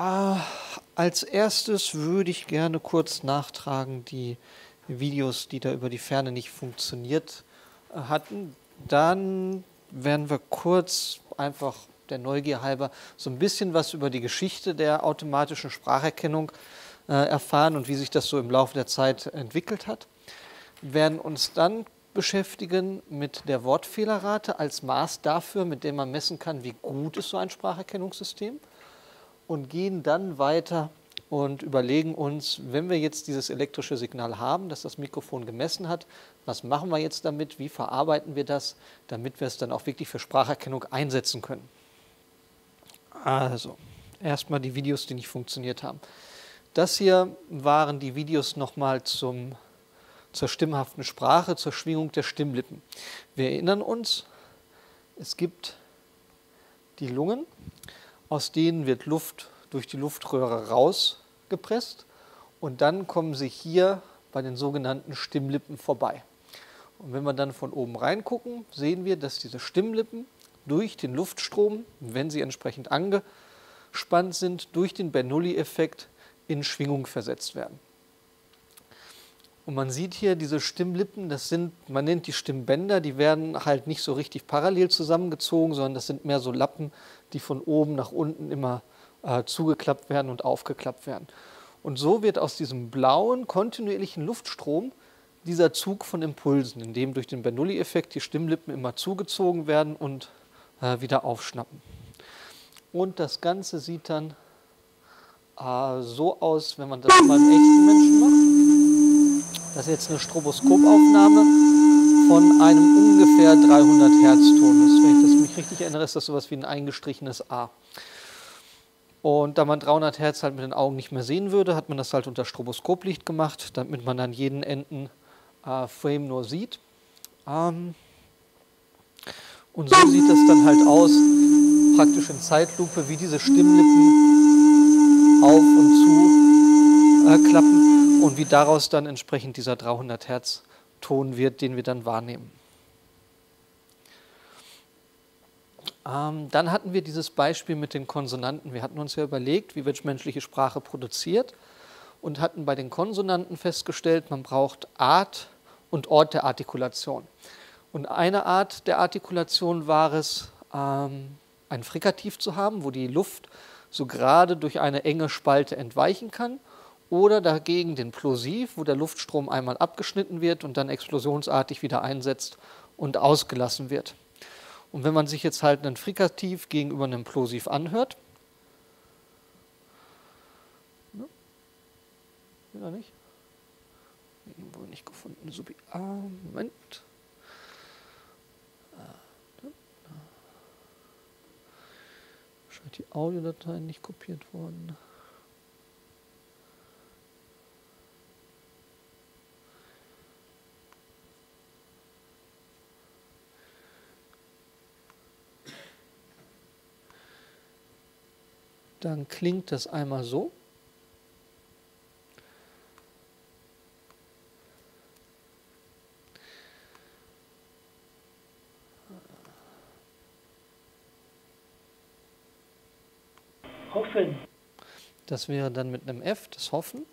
Äh, als erstes würde ich gerne kurz nachtragen die Videos, die da über die Ferne nicht funktioniert äh, hatten. Dann werden wir kurz einfach der Neugier halber so ein bisschen was über die Geschichte der automatischen Spracherkennung äh, erfahren und wie sich das so im Laufe der Zeit entwickelt hat. Wir werden uns dann beschäftigen mit der Wortfehlerrate als Maß dafür, mit dem man messen kann, wie gut ist so ein Spracherkennungssystem und gehen dann weiter und überlegen uns, wenn wir jetzt dieses elektrische Signal haben, das das Mikrofon gemessen hat, was machen wir jetzt damit, wie verarbeiten wir das, damit wir es dann auch wirklich für Spracherkennung einsetzen können. Also, erstmal die Videos, die nicht funktioniert haben. Das hier waren die Videos nochmal zum, zur stimmhaften Sprache, zur Schwingung der Stimmlippen. Wir erinnern uns, es gibt die Lungen aus denen wird Luft durch die Luftröhre rausgepresst und dann kommen sie hier bei den sogenannten Stimmlippen vorbei. Und wenn wir dann von oben reingucken, sehen wir, dass diese Stimmlippen durch den Luftstrom, wenn sie entsprechend angespannt sind, durch den Bernoulli-Effekt in Schwingung versetzt werden. Und man sieht hier diese Stimmlippen, das sind, man nennt die Stimmbänder, die werden halt nicht so richtig parallel zusammengezogen, sondern das sind mehr so Lappen, die von oben nach unten immer äh, zugeklappt werden und aufgeklappt werden. Und so wird aus diesem blauen, kontinuierlichen Luftstrom dieser Zug von Impulsen, in dem durch den Bernoulli-Effekt die Stimmlippen immer zugezogen werden und äh, wieder aufschnappen. Und das Ganze sieht dann äh, so aus, wenn man das beim echten Menschen macht. Das ist jetzt eine Stroboskopaufnahme von einem ungefähr 300 Hertz Ton. Wenn ich das mich richtig erinnere, ist das sowas wie ein eingestrichenes A. Und da man 300 Hertz halt mit den Augen nicht mehr sehen würde, hat man das halt unter Stroboskoplicht gemacht, damit man dann jeden Enden äh, Frame nur sieht. Ähm und so sieht das dann halt aus, praktisch in Zeitlupe, wie diese Stimmlippen auf und zu äh, klappen und wie daraus dann entsprechend dieser 300 Hertz Ton wird, den wir dann wahrnehmen. Ähm, dann hatten wir dieses Beispiel mit den Konsonanten. Wir hatten uns ja überlegt, wie wird menschliche Sprache produziert und hatten bei den Konsonanten festgestellt, man braucht Art und Ort der Artikulation. Und eine Art der Artikulation war es, ähm, ein Frikativ zu haben, wo die Luft so gerade durch eine enge Spalte entweichen kann oder dagegen den Plosiv, wo der Luftstrom einmal abgeschnitten wird und dann explosionsartig wieder einsetzt und ausgelassen wird. Und wenn man sich jetzt halt einen Frikativ gegenüber einem Plosiv anhört, ne? Oder nicht? Irgendwo nicht gefunden. Ah, Moment. Ah, ne? Scheint die Audiodateien nicht kopiert worden. Dann klingt das einmal so. Hoffen. Das wäre dann mit einem F, das Hoffen.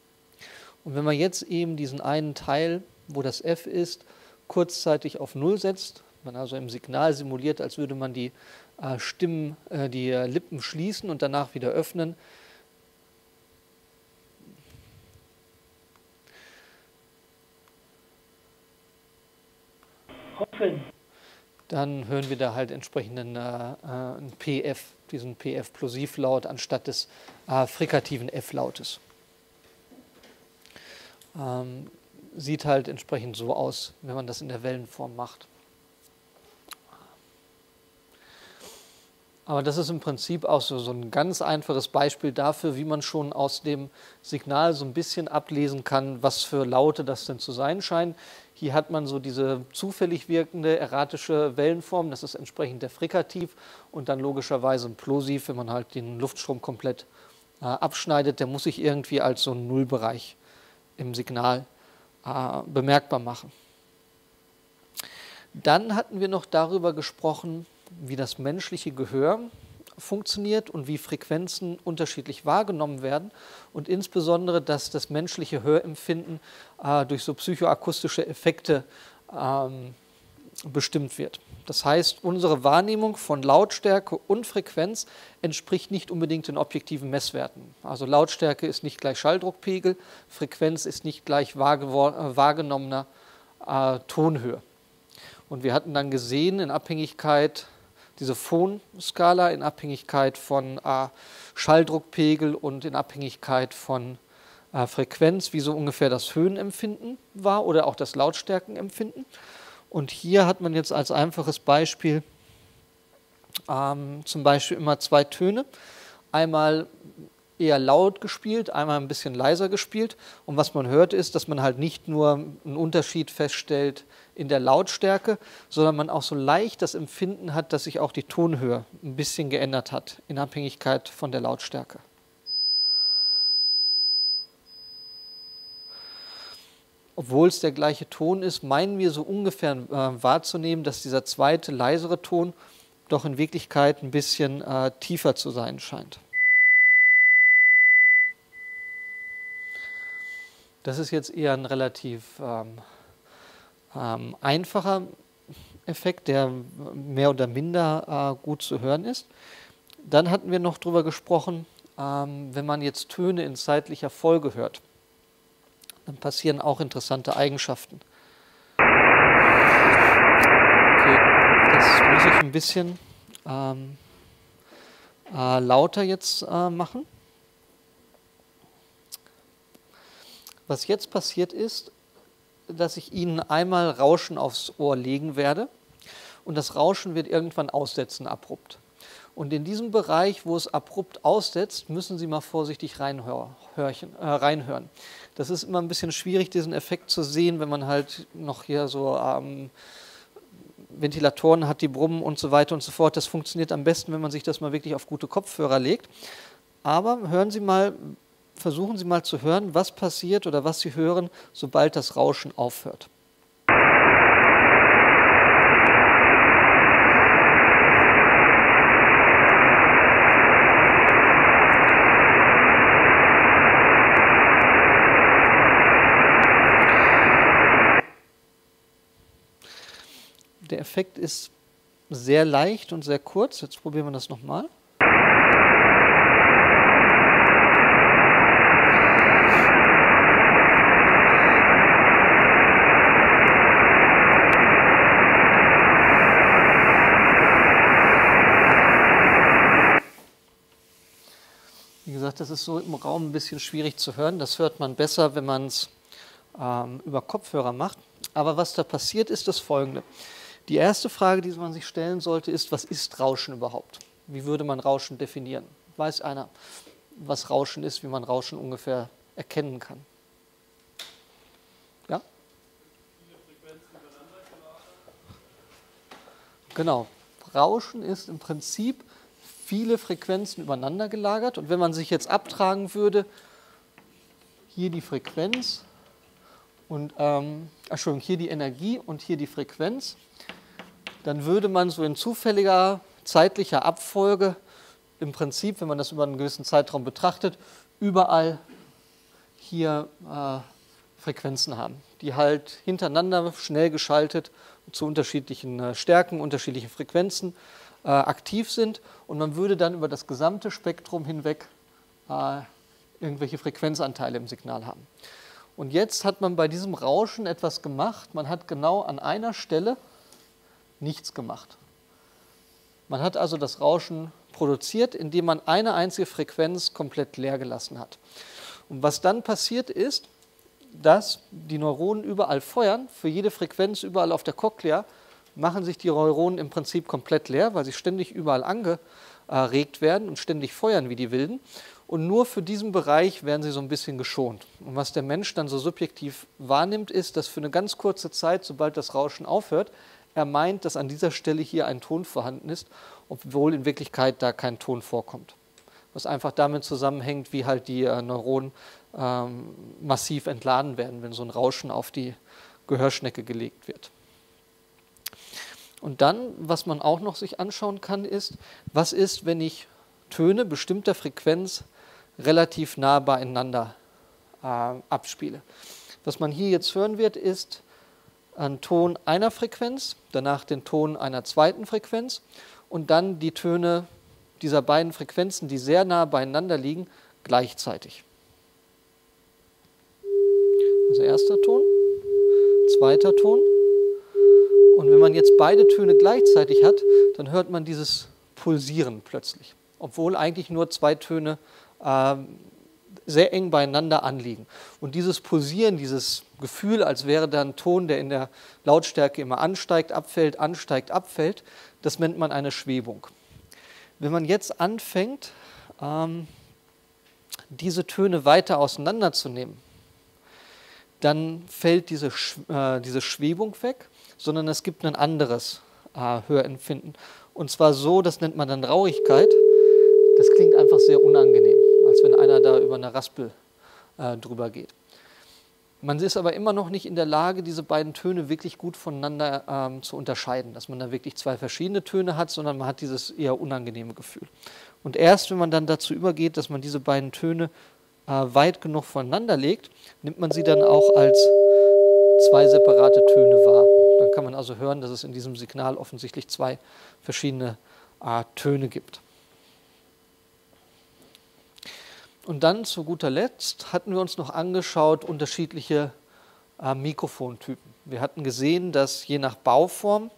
Und wenn man jetzt eben diesen einen Teil, wo das F ist, kurzzeitig auf Null setzt, man also im Signal simuliert, als würde man die Stimmen, äh, die Lippen schließen und danach wieder öffnen. Hoffen. Dann hören wir da halt entsprechenden äh, äh PF, diesen PF-Plosivlaut anstatt des äh, frikativen F-Lautes. Ähm, sieht halt entsprechend so aus, wenn man das in der Wellenform macht. Aber das ist im Prinzip auch so, so ein ganz einfaches Beispiel dafür, wie man schon aus dem Signal so ein bisschen ablesen kann, was für Laute das denn zu sein scheint. Hier hat man so diese zufällig wirkende erratische Wellenform, das ist entsprechend der Frikativ und dann logischerweise ein Plosiv, wenn man halt den Luftstrom komplett äh, abschneidet, der muss sich irgendwie als so ein Nullbereich im Signal äh, bemerkbar machen. Dann hatten wir noch darüber gesprochen, wie das menschliche Gehör funktioniert und wie Frequenzen unterschiedlich wahrgenommen werden und insbesondere, dass das menschliche Hörempfinden äh, durch so psychoakustische Effekte ähm, bestimmt wird. Das heißt, unsere Wahrnehmung von Lautstärke und Frequenz entspricht nicht unbedingt den objektiven Messwerten. Also Lautstärke ist nicht gleich Schalldruckpegel, Frequenz ist nicht gleich äh, wahrgenommener äh, Tonhöhe. Und wir hatten dann gesehen, in Abhängigkeit, diese Phonskala, in Abhängigkeit von äh, Schalldruckpegel und in Abhängigkeit von äh, Frequenz, wie so ungefähr das Höhenempfinden war oder auch das Lautstärkenempfinden. Und hier hat man jetzt als einfaches Beispiel ähm, zum Beispiel immer zwei Töne. Einmal eher laut gespielt, einmal ein bisschen leiser gespielt. Und was man hört, ist, dass man halt nicht nur einen Unterschied feststellt in der Lautstärke, sondern man auch so leicht das Empfinden hat, dass sich auch die Tonhöhe ein bisschen geändert hat, in Abhängigkeit von der Lautstärke. obwohl es der gleiche Ton ist, meinen wir so ungefähr äh, wahrzunehmen, dass dieser zweite, leisere Ton doch in Wirklichkeit ein bisschen äh, tiefer zu sein scheint. Das ist jetzt eher ein relativ ähm, ähm, einfacher Effekt, der mehr oder minder äh, gut zu hören ist. Dann hatten wir noch darüber gesprochen, ähm, wenn man jetzt Töne in zeitlicher Folge hört dann passieren auch interessante Eigenschaften. Okay, das muss ich ein bisschen ähm, äh, lauter jetzt äh, machen. Was jetzt passiert ist, dass ich Ihnen einmal Rauschen aufs Ohr legen werde und das Rauschen wird irgendwann aussetzen abrupt. Und in diesem Bereich, wo es abrupt aussetzt, müssen Sie mal vorsichtig reinhör, äh, reinhören. Das ist immer ein bisschen schwierig, diesen Effekt zu sehen, wenn man halt noch hier so ähm, Ventilatoren hat, die brummen und so weiter und so fort. Das funktioniert am besten, wenn man sich das mal wirklich auf gute Kopfhörer legt. Aber hören Sie mal, versuchen Sie mal zu hören, was passiert oder was Sie hören, sobald das Rauschen aufhört. Der Effekt ist sehr leicht und sehr kurz. Jetzt probieren wir das nochmal. Wie gesagt, das ist so im Raum ein bisschen schwierig zu hören. Das hört man besser, wenn man es ähm, über Kopfhörer macht. Aber was da passiert, ist das folgende. Die erste Frage, die man sich stellen sollte, ist, was ist Rauschen überhaupt? Wie würde man Rauschen definieren? Weiß einer, was Rauschen ist, wie man Rauschen ungefähr erkennen kann? Ja? Genau. Rauschen ist im Prinzip viele Frequenzen übereinander gelagert. Und wenn man sich jetzt abtragen würde, hier die Frequenz und, ähm, Entschuldigung, hier die Energie und hier die Frequenz, dann würde man so in zufälliger zeitlicher Abfolge im Prinzip, wenn man das über einen gewissen Zeitraum betrachtet, überall hier äh, Frequenzen haben, die halt hintereinander schnell geschaltet zu unterschiedlichen äh, Stärken, unterschiedlichen Frequenzen äh, aktiv sind und man würde dann über das gesamte Spektrum hinweg äh, irgendwelche Frequenzanteile im Signal haben. Und jetzt hat man bei diesem Rauschen etwas gemacht. Man hat genau an einer Stelle nichts gemacht. Man hat also das Rauschen produziert, indem man eine einzige Frequenz komplett leer gelassen hat. Und was dann passiert ist, dass die Neuronen überall feuern, für jede Frequenz überall auf der Cochlea machen sich die Neuronen im Prinzip komplett leer, weil sie ständig überall angeregt werden und ständig feuern wie die Wilden. Und nur für diesen Bereich werden sie so ein bisschen geschont. Und was der Mensch dann so subjektiv wahrnimmt, ist, dass für eine ganz kurze Zeit, sobald das Rauschen aufhört, er meint, dass an dieser Stelle hier ein Ton vorhanden ist, obwohl in Wirklichkeit da kein Ton vorkommt. Was einfach damit zusammenhängt, wie halt die äh, Neuronen ähm, massiv entladen werden, wenn so ein Rauschen auf die Gehörschnecke gelegt wird. Und dann, was man auch noch sich anschauen kann, ist, was ist, wenn ich Töne bestimmter Frequenz relativ nah beieinander äh, abspiele. Was man hier jetzt hören wird, ist ein Ton einer Frequenz, danach den Ton einer zweiten Frequenz und dann die Töne dieser beiden Frequenzen, die sehr nah beieinander liegen, gleichzeitig. Also erster Ton, zweiter Ton. Und wenn man jetzt beide Töne gleichzeitig hat, dann hört man dieses Pulsieren plötzlich, obwohl eigentlich nur zwei Töne äh, sehr eng beieinander anliegen. Und dieses Pulsieren, dieses Gefühl, als wäre da ein Ton, der in der Lautstärke immer ansteigt, abfällt, ansteigt, abfällt, das nennt man eine Schwebung. Wenn man jetzt anfängt, ähm, diese Töne weiter auseinanderzunehmen, dann fällt diese, äh, diese Schwebung weg, sondern es gibt ein anderes äh, Hörempfinden. Und zwar so, das nennt man dann Rauigkeit. Das klingt einfach sehr unangenehm, als wenn einer da über eine Raspel äh, drüber geht. Man ist aber immer noch nicht in der Lage, diese beiden Töne wirklich gut voneinander ähm, zu unterscheiden, dass man da wirklich zwei verschiedene Töne hat, sondern man hat dieses eher unangenehme Gefühl. Und erst wenn man dann dazu übergeht, dass man diese beiden Töne äh, weit genug voneinander legt, nimmt man sie dann auch als zwei separate Töne wahr. Kann man also hören, dass es in diesem Signal offensichtlich zwei verschiedene äh, Töne gibt. Und dann zu guter Letzt hatten wir uns noch angeschaut unterschiedliche äh, Mikrofontypen. Wir hatten gesehen, dass je nach Bauform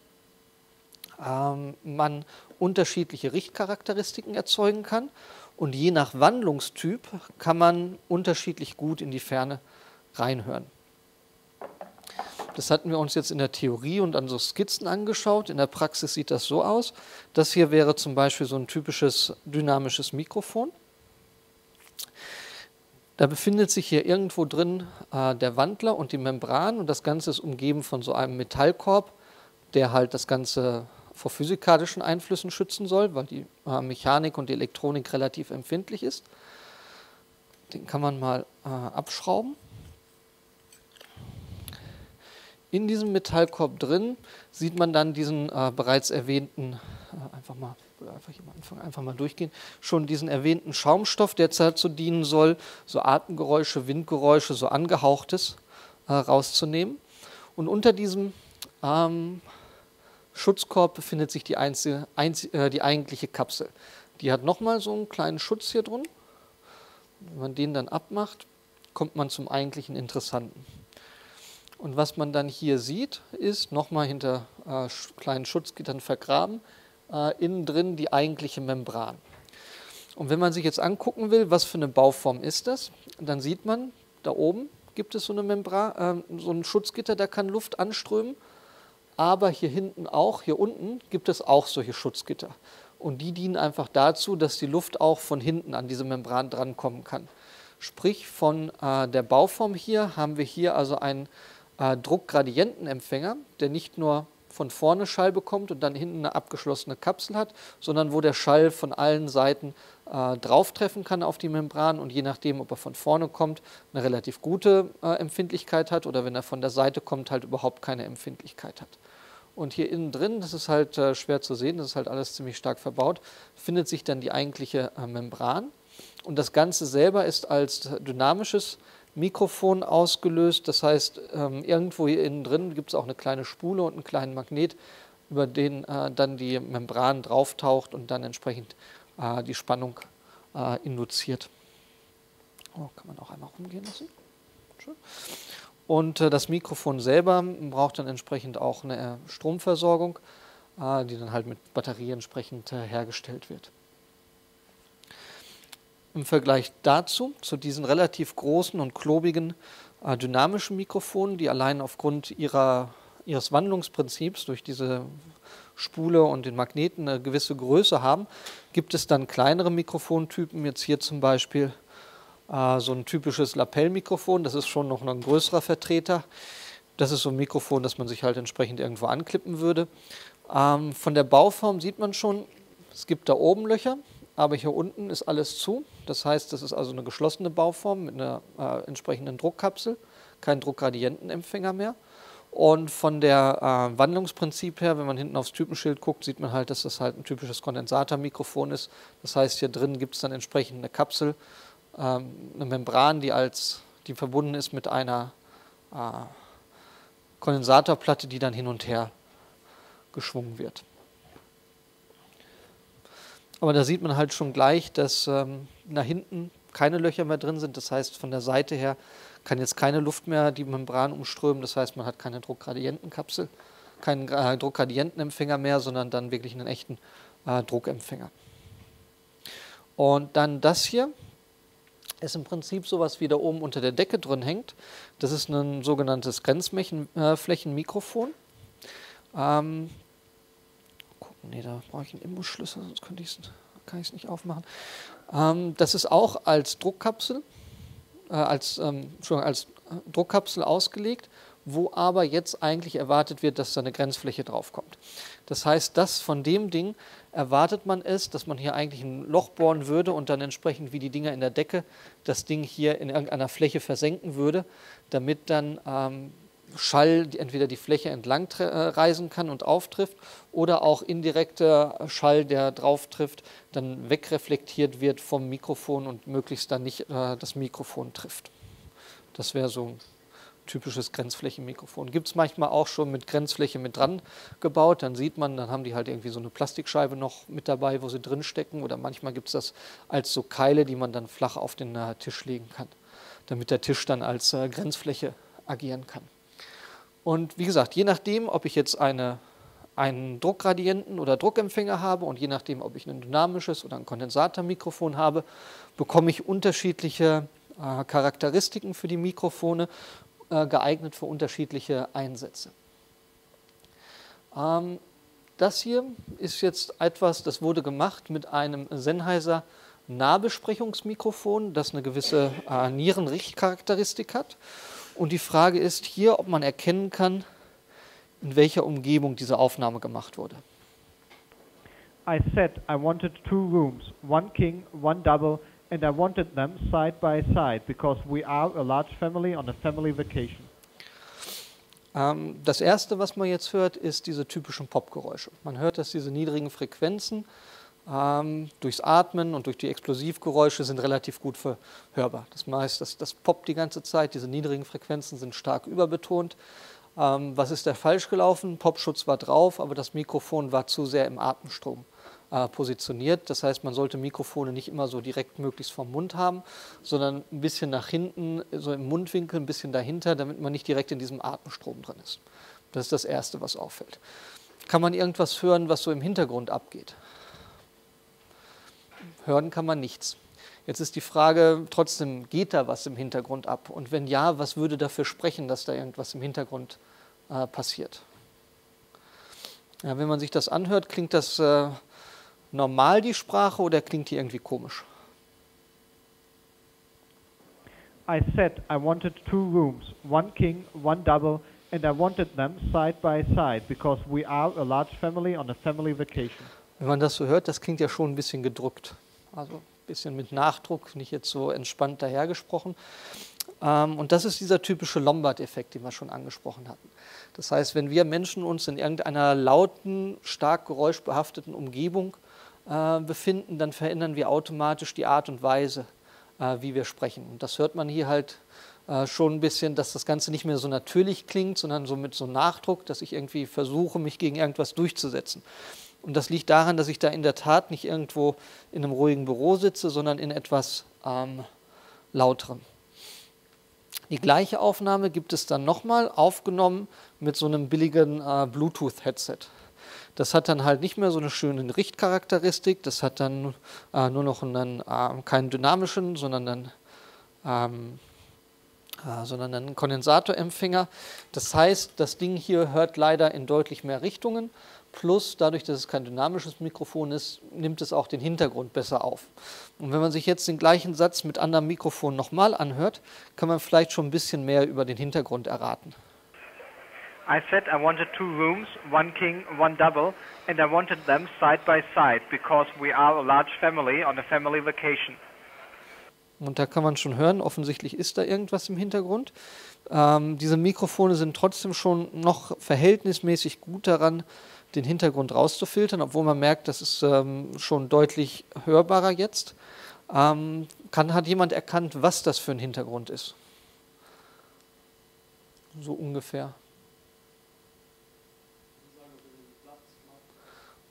ähm, man unterschiedliche Richtcharakteristiken erzeugen kann und je nach Wandlungstyp kann man unterschiedlich gut in die Ferne reinhören. Das hatten wir uns jetzt in der Theorie und an so Skizzen angeschaut. In der Praxis sieht das so aus. Das hier wäre zum Beispiel so ein typisches dynamisches Mikrofon. Da befindet sich hier irgendwo drin äh, der Wandler und die Membran und das Ganze ist umgeben von so einem Metallkorb, der halt das Ganze vor physikalischen Einflüssen schützen soll, weil die äh, Mechanik und die Elektronik relativ empfindlich ist. Den kann man mal äh, abschrauben. In diesem Metallkorb drin sieht man dann diesen äh, bereits erwähnten, äh, einfach mal einfach hier am Anfang einfach mal durchgehen, schon diesen erwähnten Schaumstoff, der dazu dienen soll, so Atemgeräusche, Windgeräusche, so angehauchtes äh, rauszunehmen. Und unter diesem ähm, Schutzkorb befindet sich die, einzige, einz, äh, die eigentliche Kapsel. Die hat nochmal so einen kleinen Schutz hier drin. Wenn man den dann abmacht, kommt man zum eigentlichen Interessanten. Und was man dann hier sieht, ist nochmal hinter äh, kleinen Schutzgittern vergraben, äh, innen drin die eigentliche Membran. Und wenn man sich jetzt angucken will, was für eine Bauform ist das, dann sieht man, da oben gibt es so eine Membran, äh, so ein Schutzgitter, da kann Luft anströmen, aber hier hinten auch, hier unten gibt es auch solche Schutzgitter. Und die dienen einfach dazu, dass die Luft auch von hinten an diese Membran drankommen kann. Sprich, von äh, der Bauform hier haben wir hier also einen äh, Druckgradientenempfänger, der nicht nur von vorne Schall bekommt und dann hinten eine abgeschlossene Kapsel hat, sondern wo der Schall von allen Seiten äh, drauftreffen kann auf die Membran und je nachdem, ob er von vorne kommt, eine relativ gute äh, Empfindlichkeit hat oder wenn er von der Seite kommt, halt überhaupt keine Empfindlichkeit hat. Und hier innen drin, das ist halt äh, schwer zu sehen, das ist halt alles ziemlich stark verbaut, findet sich dann die eigentliche äh, Membran. Und das Ganze selber ist als dynamisches Mikrofon ausgelöst. Das heißt, ähm, irgendwo hier innen drin gibt es auch eine kleine Spule und einen kleinen Magnet, über den äh, dann die Membran drauftaucht und dann entsprechend äh, die Spannung äh, induziert. Oh, kann man auch einmal rumgehen lassen. Schön. Und das Mikrofon selber braucht dann entsprechend auch eine Stromversorgung, die dann halt mit Batterie entsprechend hergestellt wird. Im Vergleich dazu, zu diesen relativ großen und klobigen äh, dynamischen Mikrofonen, die allein aufgrund ihrer, ihres Wandlungsprinzips durch diese Spule und den Magneten eine gewisse Größe haben, gibt es dann kleinere Mikrofontypen, jetzt hier zum Beispiel äh, so ein typisches Lapellmikrofon, das ist schon noch ein größerer Vertreter. Das ist so ein Mikrofon, das man sich halt entsprechend irgendwo anklippen würde. Ähm, von der Bauform sieht man schon, es gibt da oben Löcher, aber hier unten ist alles zu. Das heißt, das ist also eine geschlossene Bauform mit einer äh, entsprechenden Druckkapsel, kein Druckgradientenempfänger mehr. Und von der äh, Wandlungsprinzip her, wenn man hinten aufs Typenschild guckt, sieht man halt, dass das halt ein typisches Kondensatormikrofon ist. Das heißt, hier drin gibt es dann entsprechend eine Kapsel, ähm, eine Membran, die, als, die verbunden ist mit einer äh, Kondensatorplatte, die dann hin und her geschwungen wird. Aber da sieht man halt schon gleich, dass ähm, nach hinten keine Löcher mehr drin sind. Das heißt, von der Seite her kann jetzt keine Luft mehr die Membran umströmen. Das heißt, man hat keine Druckgradientenkapsel, keinen äh, Druckgradientenempfänger mehr, sondern dann wirklich einen echten äh, Druckempfänger. Und dann das hier ist im Prinzip sowas wie da oben unter der Decke drin hängt. Das ist ein sogenanntes Grenzflächenmikrofon. Ähm, nee, da brauche ich einen Imbusschlüssel, sonst könnte ich's, kann ich es nicht aufmachen. Ähm, das ist auch als Druckkapsel, äh, als, ähm, als Druckkapsel ausgelegt, wo aber jetzt eigentlich erwartet wird, dass da eine Grenzfläche draufkommt. Das heißt, das von dem Ding erwartet man es, dass man hier eigentlich ein Loch bohren würde und dann entsprechend wie die Dinger in der Decke das Ding hier in irgendeiner Fläche versenken würde, damit dann ähm, Schall entweder die Fläche entlang äh, reisen kann und auftrifft oder auch indirekter Schall, der drauf trifft, dann wegreflektiert wird vom Mikrofon und möglichst dann nicht äh, das Mikrofon trifft. Das wäre so ein typisches Grenzflächenmikrofon. Gibt es manchmal auch schon mit Grenzfläche mit dran gebaut, dann sieht man, dann haben die halt irgendwie so eine Plastikscheibe noch mit dabei, wo sie drin stecken oder manchmal gibt es das als so Keile, die man dann flach auf den äh, Tisch legen kann, damit der Tisch dann als äh, Grenzfläche agieren kann. Und wie gesagt, je nachdem, ob ich jetzt eine, einen Druckgradienten oder Druckempfänger habe und je nachdem, ob ich ein dynamisches oder ein Kondensatormikrofon habe, bekomme ich unterschiedliche äh, Charakteristiken für die Mikrofone, äh, geeignet für unterschiedliche Einsätze. Ähm, das hier ist jetzt etwas, das wurde gemacht mit einem Sennheiser Nahbesprechungsmikrofon, das eine gewisse äh, Nierenrichtcharakteristik hat. Und die Frage ist hier, ob man erkennen kann, in welcher Umgebung diese Aufnahme gemacht wurde. I said I wanted two rooms, one king, one double, and I wanted them side by side because we are a large family on a family vacation. Ähm, das erste, was man jetzt hört, ist diese typischen Popgeräusche. Man hört, dass diese niedrigen Frequenzen ähm, durchs Atmen und durch die Explosivgeräusche sind relativ gut hörbar. Das heißt, das, das poppt die ganze Zeit, diese niedrigen Frequenzen sind stark überbetont. Ähm, was ist da falsch gelaufen? Popschutz war drauf, aber das Mikrofon war zu sehr im Atemstrom äh, positioniert. Das heißt, man sollte Mikrofone nicht immer so direkt möglichst vom Mund haben, sondern ein bisschen nach hinten, so im Mundwinkel, ein bisschen dahinter, damit man nicht direkt in diesem Atemstrom drin ist. Das ist das Erste, was auffällt. Kann man irgendwas hören, was so im Hintergrund abgeht? Hören kann man nichts. Jetzt ist die Frage trotzdem, geht da was im Hintergrund ab? Und wenn ja, was würde dafür sprechen, dass da irgendwas im Hintergrund äh, passiert? Ja, wenn man sich das anhört, klingt das äh, normal die Sprache oder klingt die irgendwie komisch? I said I wanted two rooms, one king, one double, and I wanted them side by side because we are a large family on a family vacation. Wenn man das so hört, das klingt ja schon ein bisschen gedrückt. Also ein bisschen mit Nachdruck, nicht jetzt so entspannt dahergesprochen. Ähm, und das ist dieser typische Lombard-Effekt, den wir schon angesprochen hatten. Das heißt, wenn wir Menschen uns in irgendeiner lauten, stark geräuschbehafteten Umgebung äh, befinden, dann verändern wir automatisch die Art und Weise, äh, wie wir sprechen. Und das hört man hier halt äh, schon ein bisschen, dass das Ganze nicht mehr so natürlich klingt, sondern so mit so Nachdruck, dass ich irgendwie versuche, mich gegen irgendwas durchzusetzen. Und das liegt daran, dass ich da in der Tat nicht irgendwo in einem ruhigen Büro sitze, sondern in etwas ähm, lauterem. Die gleiche Aufnahme gibt es dann nochmal aufgenommen mit so einem billigen äh, Bluetooth-Headset. Das hat dann halt nicht mehr so eine schöne Richtcharakteristik, das hat dann äh, nur noch einen, äh, keinen dynamischen, sondern einen, ähm, äh, sondern einen Kondensatorempfänger. Das heißt, das Ding hier hört leider in deutlich mehr Richtungen Plus, dadurch, dass es kein dynamisches Mikrofon ist, nimmt es auch den Hintergrund besser auf. Und wenn man sich jetzt den gleichen Satz mit anderem Mikrofon nochmal anhört, kann man vielleicht schon ein bisschen mehr über den Hintergrund erraten. I said I wanted two rooms, one king, one double, and I wanted them side by side because we are a large family on a family vacation. Und da kann man schon hören, offensichtlich ist da irgendwas im Hintergrund. Ähm, diese Mikrofone sind trotzdem schon noch verhältnismäßig gut daran, den Hintergrund rauszufiltern, obwohl man merkt, das ist ähm, schon deutlich hörbarer jetzt. Ähm, kann, hat jemand erkannt, was das für ein Hintergrund ist? So ungefähr.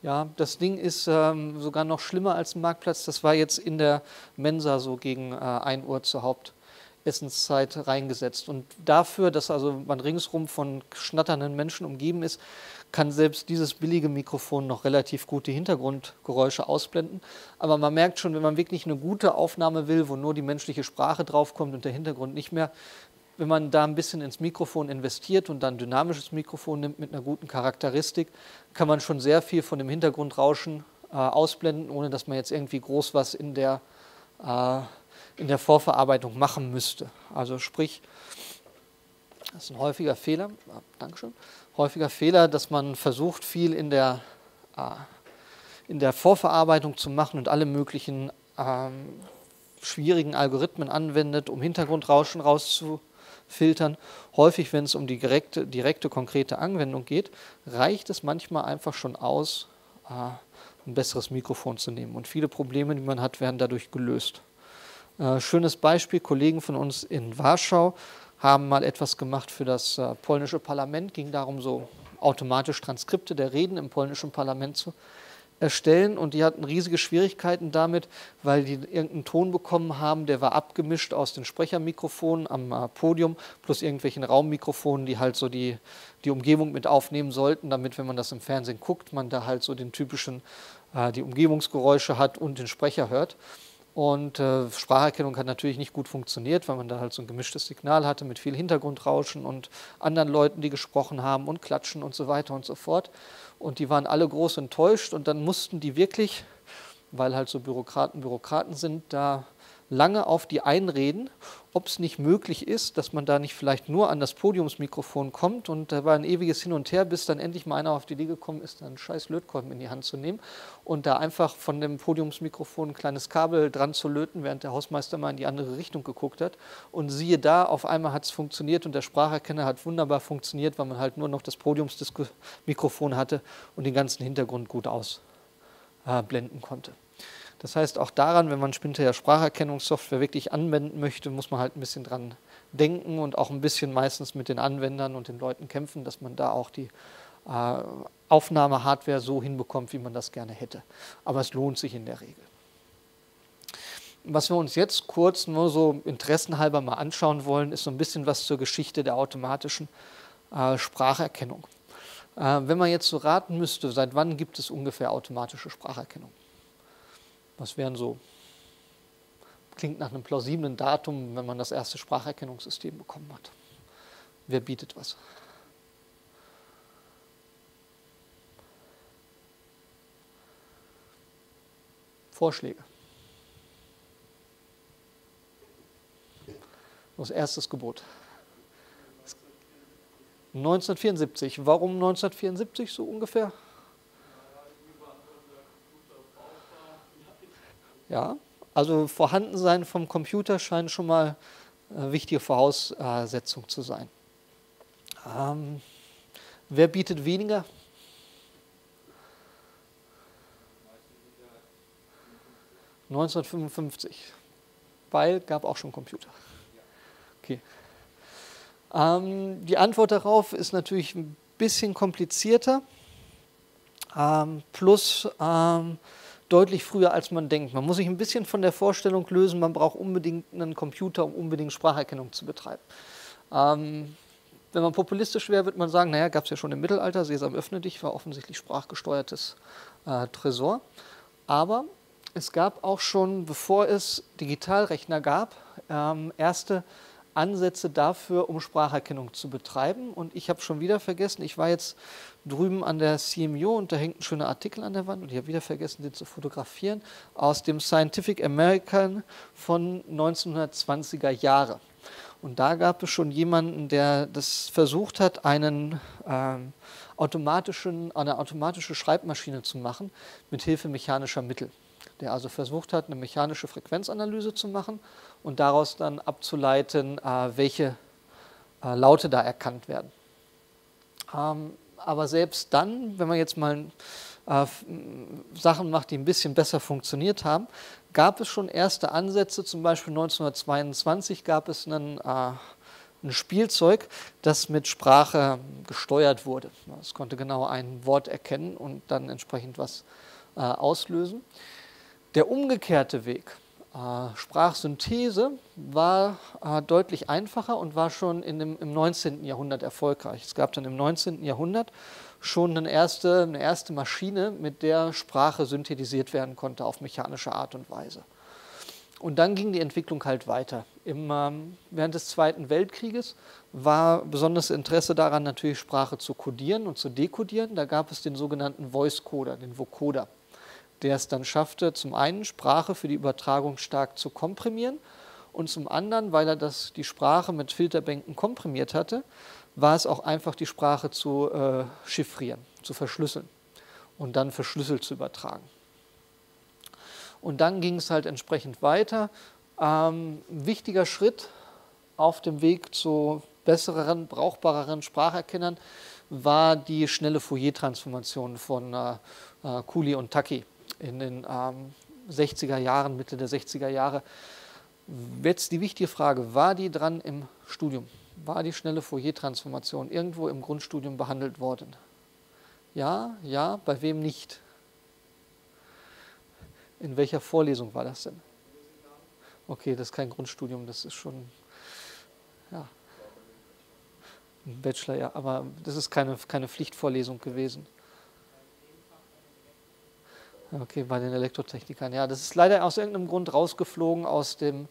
Ja, das Ding ist ähm, sogar noch schlimmer als ein Marktplatz. Das war jetzt in der Mensa so gegen äh, 1 Uhr zur Hauptessenszeit reingesetzt. Und dafür, dass also man ringsrum von schnatternden Menschen umgeben ist, kann selbst dieses billige Mikrofon noch relativ gut die Hintergrundgeräusche ausblenden. Aber man merkt schon, wenn man wirklich eine gute Aufnahme will, wo nur die menschliche Sprache draufkommt und der Hintergrund nicht mehr, wenn man da ein bisschen ins Mikrofon investiert und dann ein dynamisches Mikrofon nimmt mit einer guten Charakteristik, kann man schon sehr viel von dem Hintergrundrauschen äh, ausblenden, ohne dass man jetzt irgendwie groß was in der, äh, in der Vorverarbeitung machen müsste. Also sprich, das ist ein häufiger Fehler, ah, Dankeschön, häufiger Fehler, dass man versucht, viel in der, äh, in der Vorverarbeitung zu machen und alle möglichen ähm, schwierigen Algorithmen anwendet, um Hintergrundrauschen rauszu, filtern. Häufig, wenn es um die direkte, direkte, konkrete Anwendung geht, reicht es manchmal einfach schon aus, äh, ein besseres Mikrofon zu nehmen. Und viele Probleme, die man hat, werden dadurch gelöst. Äh, schönes Beispiel, Kollegen von uns in Warschau haben mal etwas gemacht für das äh, polnische Parlament, ging darum, so automatisch Transkripte der Reden im polnischen Parlament zu erstellen und die hatten riesige Schwierigkeiten damit, weil die irgendeinen Ton bekommen haben, der war abgemischt aus den Sprechermikrofonen am äh, Podium plus irgendwelchen Raummikrofonen, die halt so die, die Umgebung mit aufnehmen sollten, damit, wenn man das im Fernsehen guckt, man da halt so den typischen, äh, die Umgebungsgeräusche hat und den Sprecher hört. Und äh, Spracherkennung hat natürlich nicht gut funktioniert, weil man da halt so ein gemischtes Signal hatte mit viel Hintergrundrauschen und anderen Leuten, die gesprochen haben und Klatschen und so weiter und so fort. Und die waren alle groß enttäuscht und dann mussten die wirklich, weil halt so Bürokraten Bürokraten sind, da lange auf die einreden, ob es nicht möglich ist, dass man da nicht vielleicht nur an das Podiumsmikrofon kommt. Und da war ein ewiges Hin und Her, bis dann endlich mal einer auf die Idee gekommen ist, einen scheiß Lötkolben in die Hand zu nehmen und da einfach von dem Podiumsmikrofon ein kleines Kabel dran zu löten, während der Hausmeister mal in die andere Richtung geguckt hat. Und siehe da, auf einmal hat es funktioniert und der Spracherkenner hat wunderbar funktioniert, weil man halt nur noch das Podiumsmikrofon hatte und den ganzen Hintergrund gut ausblenden konnte. Das heißt, auch daran, wenn man später Spracherkennungssoftware wirklich anwenden möchte, muss man halt ein bisschen dran denken und auch ein bisschen meistens mit den Anwendern und den Leuten kämpfen, dass man da auch die äh, Aufnahmehardware so hinbekommt, wie man das gerne hätte. Aber es lohnt sich in der Regel. Was wir uns jetzt kurz nur so interessenhalber mal anschauen wollen, ist so ein bisschen was zur Geschichte der automatischen äh, Spracherkennung. Äh, wenn man jetzt so raten müsste, seit wann gibt es ungefähr automatische Spracherkennung? Was wären so, klingt nach einem plausiblen Datum, wenn man das erste Spracherkennungssystem bekommen hat. Wer bietet was? Vorschläge. Das erstes Gebot. 1974. Warum 1974 so ungefähr? Ja, also Vorhandensein vom Computer scheint schon mal eine wichtige Voraussetzung zu sein. Ähm, wer bietet weniger? ...1955, weil gab auch schon Computer. Okay. Ähm, die Antwort darauf ist natürlich ein bisschen komplizierter, ähm, plus ähm, deutlich früher, als man denkt. Man muss sich ein bisschen von der Vorstellung lösen, man braucht unbedingt einen Computer, um unbedingt Spracherkennung zu betreiben. Ähm, wenn man populistisch wäre, würde man sagen, naja, gab es ja schon im Mittelalter, Sesam öffne dich, war offensichtlich sprachgesteuertes äh, Tresor. Aber es gab auch schon, bevor es Digitalrechner gab, ähm, erste Ansätze dafür, um Spracherkennung zu betreiben. Und ich habe schon wieder vergessen, ich war jetzt drüben an der CMU und da hängt ein schöner Artikel an der Wand und ich habe wieder vergessen, den zu fotografieren, aus dem Scientific American von 1920er Jahre. Und da gab es schon jemanden, der das versucht hat, einen ähm, automatischen, eine automatische Schreibmaschine zu machen mit Hilfe mechanischer Mittel. Der also versucht hat, eine mechanische Frequenzanalyse zu machen und daraus dann abzuleiten, äh, welche äh, Laute da erkannt werden. Ähm, aber selbst dann, wenn man jetzt mal äh, Sachen macht, die ein bisschen besser funktioniert haben, gab es schon erste Ansätze. Zum Beispiel 1922 gab es einen, äh, ein Spielzeug, das mit Sprache gesteuert wurde. Es konnte genau ein Wort erkennen und dann entsprechend was äh, auslösen. Der umgekehrte Weg, äh, Sprachsynthese, war äh, deutlich einfacher und war schon im 19. Jahrhundert erfolgreich. Es gab dann im 19. Jahrhundert schon eine erste, eine erste Maschine, mit der Sprache synthetisiert werden konnte auf mechanische Art und Weise. Und dann ging die Entwicklung halt weiter. Im, ähm, während des Zweiten Weltkrieges war besonderes Interesse daran, natürlich Sprache zu kodieren und zu dekodieren. Da gab es den sogenannten Voice Coder, den Vocoder, der es dann schaffte, zum einen Sprache für die Übertragung stark zu komprimieren und zum anderen, weil er das, die Sprache mit Filterbänken komprimiert hatte, war es auch einfach, die Sprache zu äh, chiffrieren, zu verschlüsseln und dann verschlüsselt zu übertragen. Und dann ging es halt entsprechend weiter. Ähm, wichtiger Schritt auf dem Weg zu besseren, brauchbareren Spracherkennern war die schnelle Fourier-Transformation von äh, äh, Cooley und Taki in den ähm, 60er Jahren, Mitte der 60er Jahre. Jetzt die wichtige Frage, war die dran im Studium? war die schnelle Fourier-Transformation irgendwo im Grundstudium behandelt worden? Ja, ja, bei wem nicht? In welcher Vorlesung war das denn? Okay, das ist kein Grundstudium, das ist schon ja, ein Bachelor, ja, aber das ist keine, keine Pflichtvorlesung gewesen. Okay, bei den Elektrotechnikern. Ja, das ist leider aus irgendeinem Grund rausgeflogen aus dem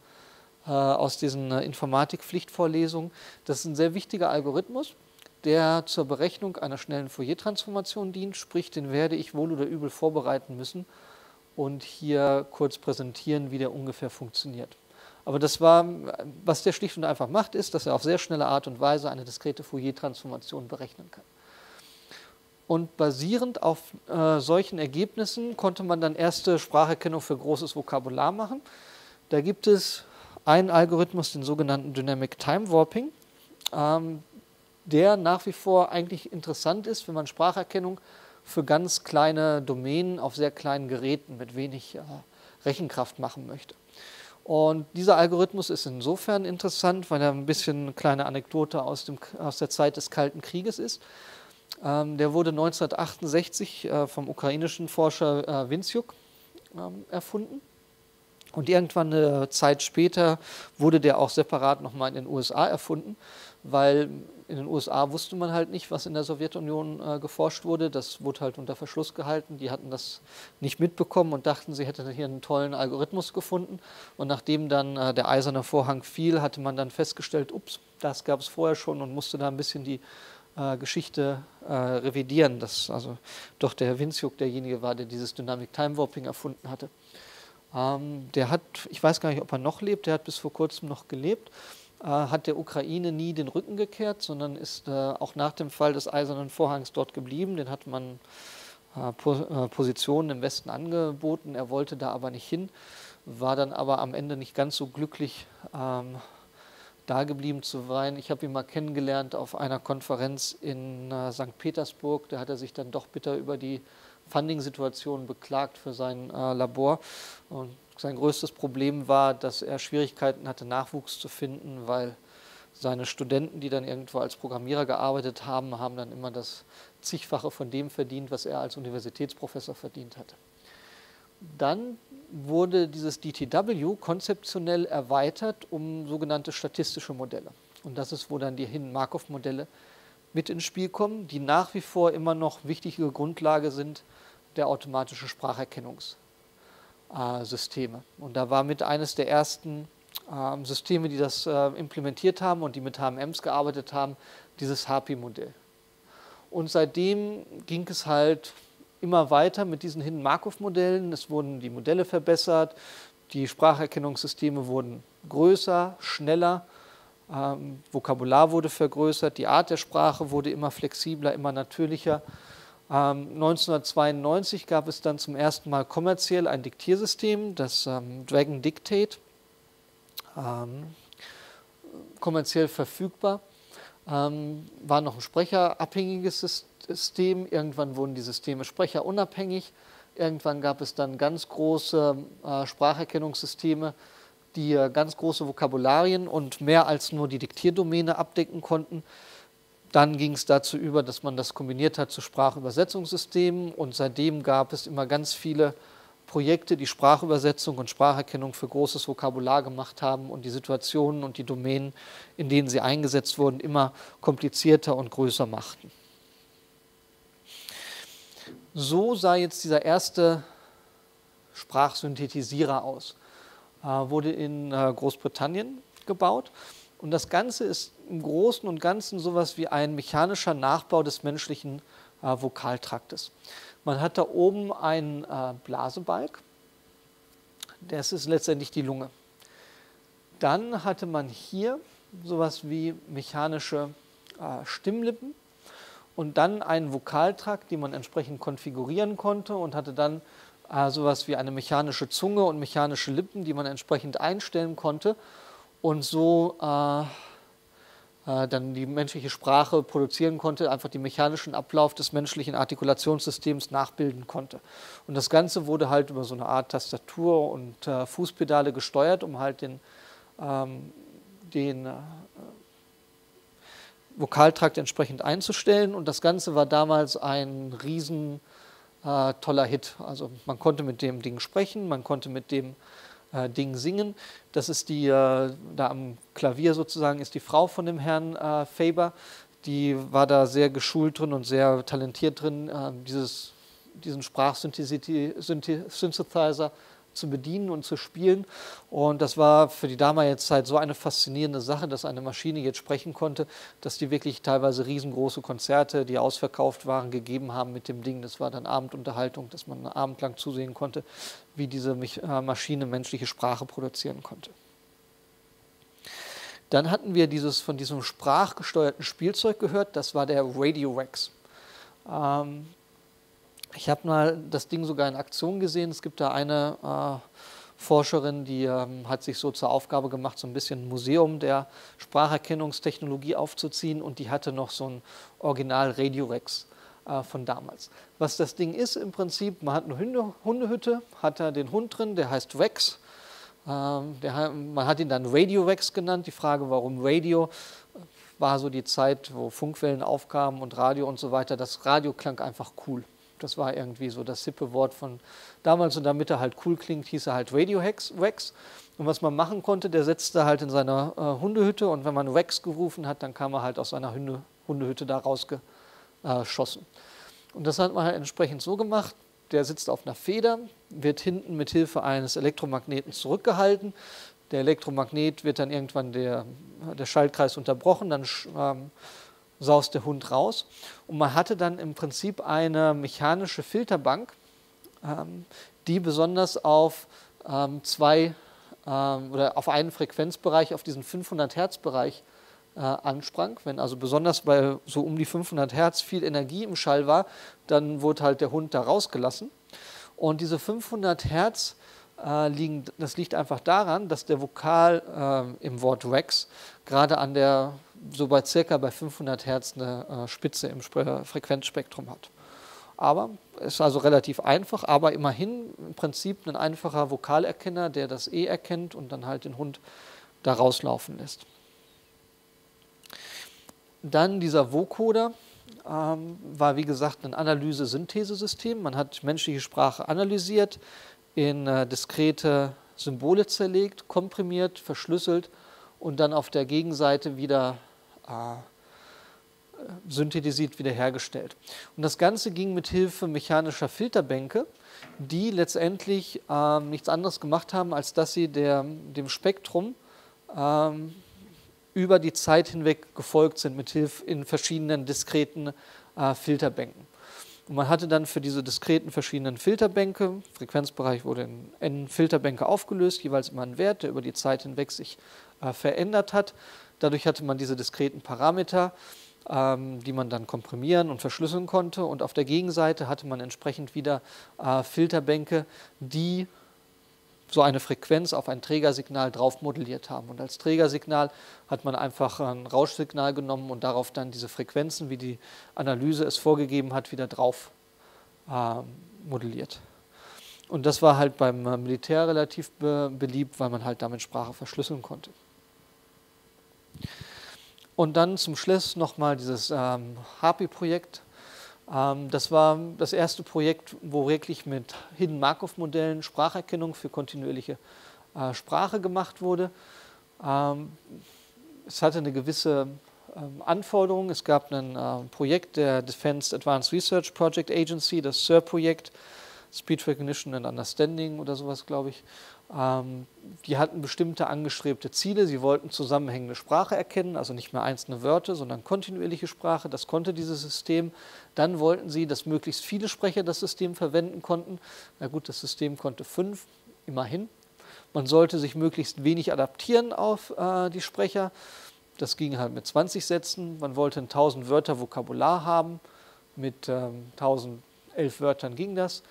äh, aus diesen äh, Informatikpflichtvorlesungen. Das ist ein sehr wichtiger Algorithmus, der zur Berechnung einer schnellen Fourier-Transformation dient, sprich, den werde ich wohl oder übel vorbereiten müssen und hier kurz präsentieren, wie der ungefähr funktioniert. Aber das war, was der schlicht und einfach macht, ist, dass er auf sehr schnelle Art und Weise eine diskrete Fourier-Transformation berechnen kann. Und basierend auf äh, solchen Ergebnissen konnte man dann erste Spracherkennung für großes Vokabular machen. Da gibt es einen Algorithmus, den sogenannten Dynamic Time Warping, ähm, der nach wie vor eigentlich interessant ist, wenn man Spracherkennung für ganz kleine Domänen auf sehr kleinen Geräten mit wenig äh, Rechenkraft machen möchte. Und dieser Algorithmus ist insofern interessant, weil er ein bisschen eine kleine Anekdote aus, dem, aus der Zeit des Kalten Krieges ist. Ähm, der wurde 1968 äh, vom ukrainischen Forscher äh, Winzjuk ähm, erfunden. Und irgendwann eine Zeit später wurde der auch separat nochmal in den USA erfunden, weil in den USA wusste man halt nicht, was in der Sowjetunion äh, geforscht wurde. Das wurde halt unter Verschluss gehalten. Die hatten das nicht mitbekommen und dachten, sie hätten hier einen tollen Algorithmus gefunden. Und nachdem dann äh, der eiserne Vorhang fiel, hatte man dann festgestellt, ups, das gab es vorher schon und musste da ein bisschen die äh, Geschichte äh, revidieren, dass also doch der Herr Winzjuk derjenige war, der dieses Dynamic Time Warping erfunden hatte. Ähm, der hat, ich weiß gar nicht, ob er noch lebt, der hat bis vor kurzem noch gelebt, äh, hat der Ukraine nie den Rücken gekehrt, sondern ist äh, auch nach dem Fall des Eisernen Vorhangs dort geblieben. Den hat man äh, po Positionen im Westen angeboten, er wollte da aber nicht hin, war dann aber am Ende nicht ganz so glücklich. Ähm, da geblieben zu sein. Ich habe ihn mal kennengelernt auf einer Konferenz in äh, St. Petersburg. Da hat er sich dann doch bitter über die Funding-Situation beklagt für sein äh, Labor. Und sein größtes Problem war, dass er Schwierigkeiten hatte, Nachwuchs zu finden, weil seine Studenten, die dann irgendwo als Programmierer gearbeitet haben, haben dann immer das zigfache von dem verdient, was er als Universitätsprofessor verdient hatte. Dann wurde dieses DTW konzeptionell erweitert um sogenannte statistische Modelle. Und das ist, wo dann die Hin-Markov-Modelle mit ins Spiel kommen, die nach wie vor immer noch wichtige Grundlage sind der automatischen Spracherkennungssysteme. Und da war mit eines der ersten ähm, Systeme, die das äh, implementiert haben und die mit HMMs gearbeitet haben, dieses HAPI-Modell. Und seitdem ging es halt immer weiter mit diesen Hidden-Markov-Modellen. Es wurden die Modelle verbessert, die Spracherkennungssysteme wurden größer, schneller, ähm, Vokabular wurde vergrößert, die Art der Sprache wurde immer flexibler, immer natürlicher. Ähm, 1992 gab es dann zum ersten Mal kommerziell ein Diktiersystem, das ähm, Dragon Dictate, ähm, kommerziell verfügbar. Ähm, war noch ein sprecherabhängiges System. Irgendwann wurden die Systeme sprecherunabhängig. Irgendwann gab es dann ganz große äh, Spracherkennungssysteme, die äh, ganz große Vokabularien und mehr als nur die Diktierdomäne abdecken konnten. Dann ging es dazu über, dass man das kombiniert hat zu Sprachübersetzungssystemen und seitdem gab es immer ganz viele Projekte, die Sprachübersetzung und Spracherkennung für großes Vokabular gemacht haben und die Situationen und die Domänen, in denen sie eingesetzt wurden, immer komplizierter und größer machten. So sah jetzt dieser erste Sprachsynthetisierer aus. Äh, wurde in äh, Großbritannien gebaut und das Ganze ist im Großen und Ganzen sowas wie ein mechanischer Nachbau des menschlichen äh, Vokaltraktes. Man hat da oben einen äh, Blasebalg, das ist letztendlich die Lunge. Dann hatte man hier sowas wie mechanische äh, Stimmlippen und dann einen Vokaltrakt, den man entsprechend konfigurieren konnte und hatte dann äh, sowas wie eine mechanische Zunge und mechanische Lippen, die man entsprechend einstellen konnte und so äh, äh, dann die menschliche Sprache produzieren konnte, einfach den mechanischen Ablauf des menschlichen Artikulationssystems nachbilden konnte. Und das Ganze wurde halt über so eine Art Tastatur und äh, Fußpedale gesteuert, um halt den, ähm, den äh, Vokaltrakt entsprechend einzustellen. Und das Ganze war damals ein riesen äh, toller Hit. Also man konnte mit dem Ding sprechen, man konnte mit dem äh, Ding singen. Das ist die, äh, da am Klavier sozusagen, ist die Frau von dem Herrn äh, Faber. Die war da sehr geschult drin und sehr talentiert drin, äh, dieses, diesen Sprachsynthesizer zu bedienen und zu spielen. Und das war für die damalige Zeit so eine faszinierende Sache, dass eine Maschine jetzt sprechen konnte, dass die wirklich teilweise riesengroße Konzerte, die ausverkauft waren, gegeben haben mit dem Ding. Das war dann Abendunterhaltung, dass man abendlang zusehen konnte, wie diese äh, Maschine menschliche Sprache produzieren konnte. Dann hatten wir dieses von diesem sprachgesteuerten Spielzeug gehört, das war der Radio Wax. Ähm, ich habe mal das Ding sogar in Aktion gesehen. Es gibt da eine äh, Forscherin, die ähm, hat sich so zur Aufgabe gemacht, so ein bisschen ein Museum der Spracherkennungstechnologie aufzuziehen und die hatte noch so ein Original Radiorex äh, von damals. Was das Ding ist im Prinzip, man hat eine Hunde, Hundehütte, hat da den Hund drin, der heißt Rex. Ähm, der, man hat ihn dann Radio Rex genannt. Die Frage, warum Radio, war so die Zeit, wo Funkwellen aufkamen und Radio und so weiter. Das Radio klang einfach cool. Das war irgendwie so das hippe Wort von damals. Und damit er halt cool klingt, hieß er halt Radio Wax. Und was man machen konnte, der setzte halt in seiner äh, Hundehütte und wenn man Wax gerufen hat, dann kam er halt aus seiner Hunde, Hundehütte da rausgeschossen. Und das hat man halt entsprechend so gemacht. Der sitzt auf einer Feder, wird hinten mit Hilfe eines Elektromagneten zurückgehalten. Der Elektromagnet wird dann irgendwann der, der Schaltkreis unterbrochen, dann ähm, saust der Hund raus. Und man hatte dann im Prinzip eine mechanische Filterbank, ähm, die besonders auf ähm, zwei ähm, oder auf einen Frequenzbereich, auf diesen 500 Hertz Bereich äh, ansprang. Wenn also besonders bei so um die 500 Hertz viel Energie im Schall war, dann wurde halt der Hund da rausgelassen. Und diese 500 Hertz äh, liegen, das liegt einfach daran, dass der Vokal äh, im Wort Rex gerade an der so bei circa bei 500 Hertz eine äh, Spitze im Frequenzspektrum hat. Aber es ist also relativ einfach, aber immerhin im Prinzip ein einfacher Vokalerkenner, der das E erkennt und dann halt den Hund da rauslaufen lässt. Dann dieser Vocoder ähm, war wie gesagt ein Analyse-Synthesesystem. Man hat menschliche Sprache analysiert, in äh, diskrete Symbole zerlegt, komprimiert, verschlüsselt und dann auf der Gegenseite wieder äh, synthetisiert wiederhergestellt. Und das Ganze ging mit Hilfe mechanischer Filterbänke, die letztendlich äh, nichts anderes gemacht haben, als dass sie der, dem Spektrum ähm, über die Zeit hinweg gefolgt sind, mit Hilfe in verschiedenen diskreten äh, Filterbänken. Und man hatte dann für diese diskreten verschiedenen Filterbänke, Frequenzbereich wurde in N Filterbänke aufgelöst, jeweils immer ein Wert, der über die Zeit hinweg sich äh, verändert hat. Dadurch hatte man diese diskreten Parameter ähm, die man dann komprimieren und verschlüsseln konnte. Und auf der Gegenseite hatte man entsprechend wieder äh, Filterbänke, die so eine Frequenz auf ein Trägersignal drauf modelliert haben. Und als Trägersignal hat man einfach ein Rauschsignal genommen und darauf dann diese Frequenzen, wie die Analyse es vorgegeben hat, wieder drauf äh, modelliert. Und das war halt beim äh, Militär relativ be beliebt, weil man halt damit Sprache verschlüsseln konnte. Und dann zum Schluss nochmal dieses ähm, HAPI-Projekt. Ähm, das war das erste Projekt, wo wirklich mit Hidden Markov-Modellen Spracherkennung für kontinuierliche äh, Sprache gemacht wurde. Ähm, es hatte eine gewisse ähm, Anforderung. Es gab ein äh, Projekt der Defense Advanced Research Project Agency, das SIR-Projekt, Speech Recognition and Understanding oder sowas, glaube ich. Ähm, die hatten bestimmte angestrebte Ziele. Sie wollten zusammenhängende Sprache erkennen, also nicht mehr einzelne Wörter, sondern kontinuierliche Sprache. Das konnte dieses System. Dann wollten sie, dass möglichst viele Sprecher das System verwenden konnten. Na gut, das System konnte fünf, immerhin. Man sollte sich möglichst wenig adaptieren auf äh, die Sprecher. Das ging halt mit 20 Sätzen. Man wollte 1000 Wörter Vokabular haben. Mit ähm, 1011 Wörtern ging das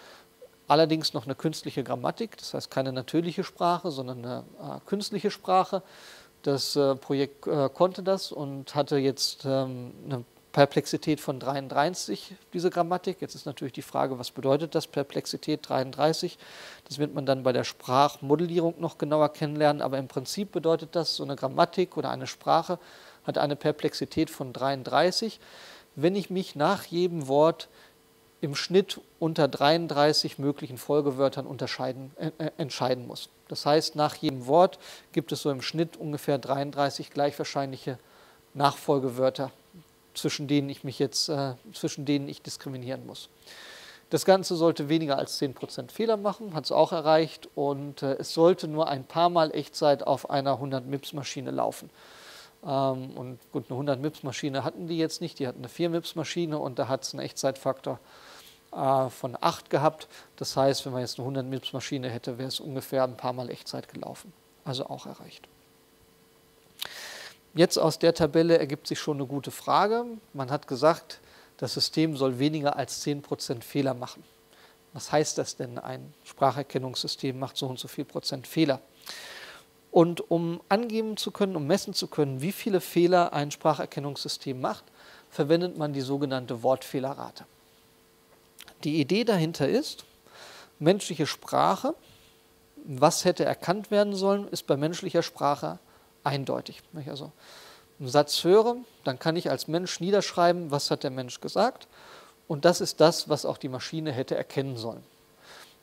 allerdings noch eine künstliche Grammatik, das heißt keine natürliche Sprache, sondern eine äh, künstliche Sprache. Das äh, Projekt äh, konnte das und hatte jetzt ähm, eine Perplexität von 33, diese Grammatik. Jetzt ist natürlich die Frage, was bedeutet das, Perplexität 33? Das wird man dann bei der Sprachmodellierung noch genauer kennenlernen, aber im Prinzip bedeutet das, so eine Grammatik oder eine Sprache hat eine Perplexität von 33. Wenn ich mich nach jedem Wort im Schnitt unter 33 möglichen Folgewörtern unterscheiden, äh, äh, entscheiden muss. Das heißt, nach jedem Wort gibt es so im Schnitt ungefähr 33 gleich wahrscheinliche Nachfolgewörter, zwischen denen ich mich jetzt, äh, zwischen denen ich diskriminieren muss. Das Ganze sollte weniger als 10% Fehler machen, hat es auch erreicht und äh, es sollte nur ein paar Mal Echtzeit auf einer 100 MIPS-Maschine laufen. Ähm, und gut, eine 100 MIPS-Maschine hatten die jetzt nicht, die hatten eine 4 MIPS-Maschine und da hat es einen Echtzeitfaktor äh, von 8 gehabt. Das heißt, wenn man jetzt eine 100 MIPS Maschine hätte, wäre es ungefähr ein paar Mal Echtzeit gelaufen. Also auch erreicht. Jetzt aus der Tabelle ergibt sich schon eine gute Frage. Man hat gesagt, das System soll weniger als 10% Fehler machen. Was heißt das denn? Ein Spracherkennungssystem macht so und so viel Prozent Fehler. Und um angeben zu können, um messen zu können, wie viele Fehler ein Spracherkennungssystem macht, verwendet man die sogenannte Wortfehlerrate. Die Idee dahinter ist, menschliche Sprache, was hätte erkannt werden sollen, ist bei menschlicher Sprache eindeutig. Wenn ich also einen Satz höre, dann kann ich als Mensch niederschreiben, was hat der Mensch gesagt. Und das ist das, was auch die Maschine hätte erkennen sollen.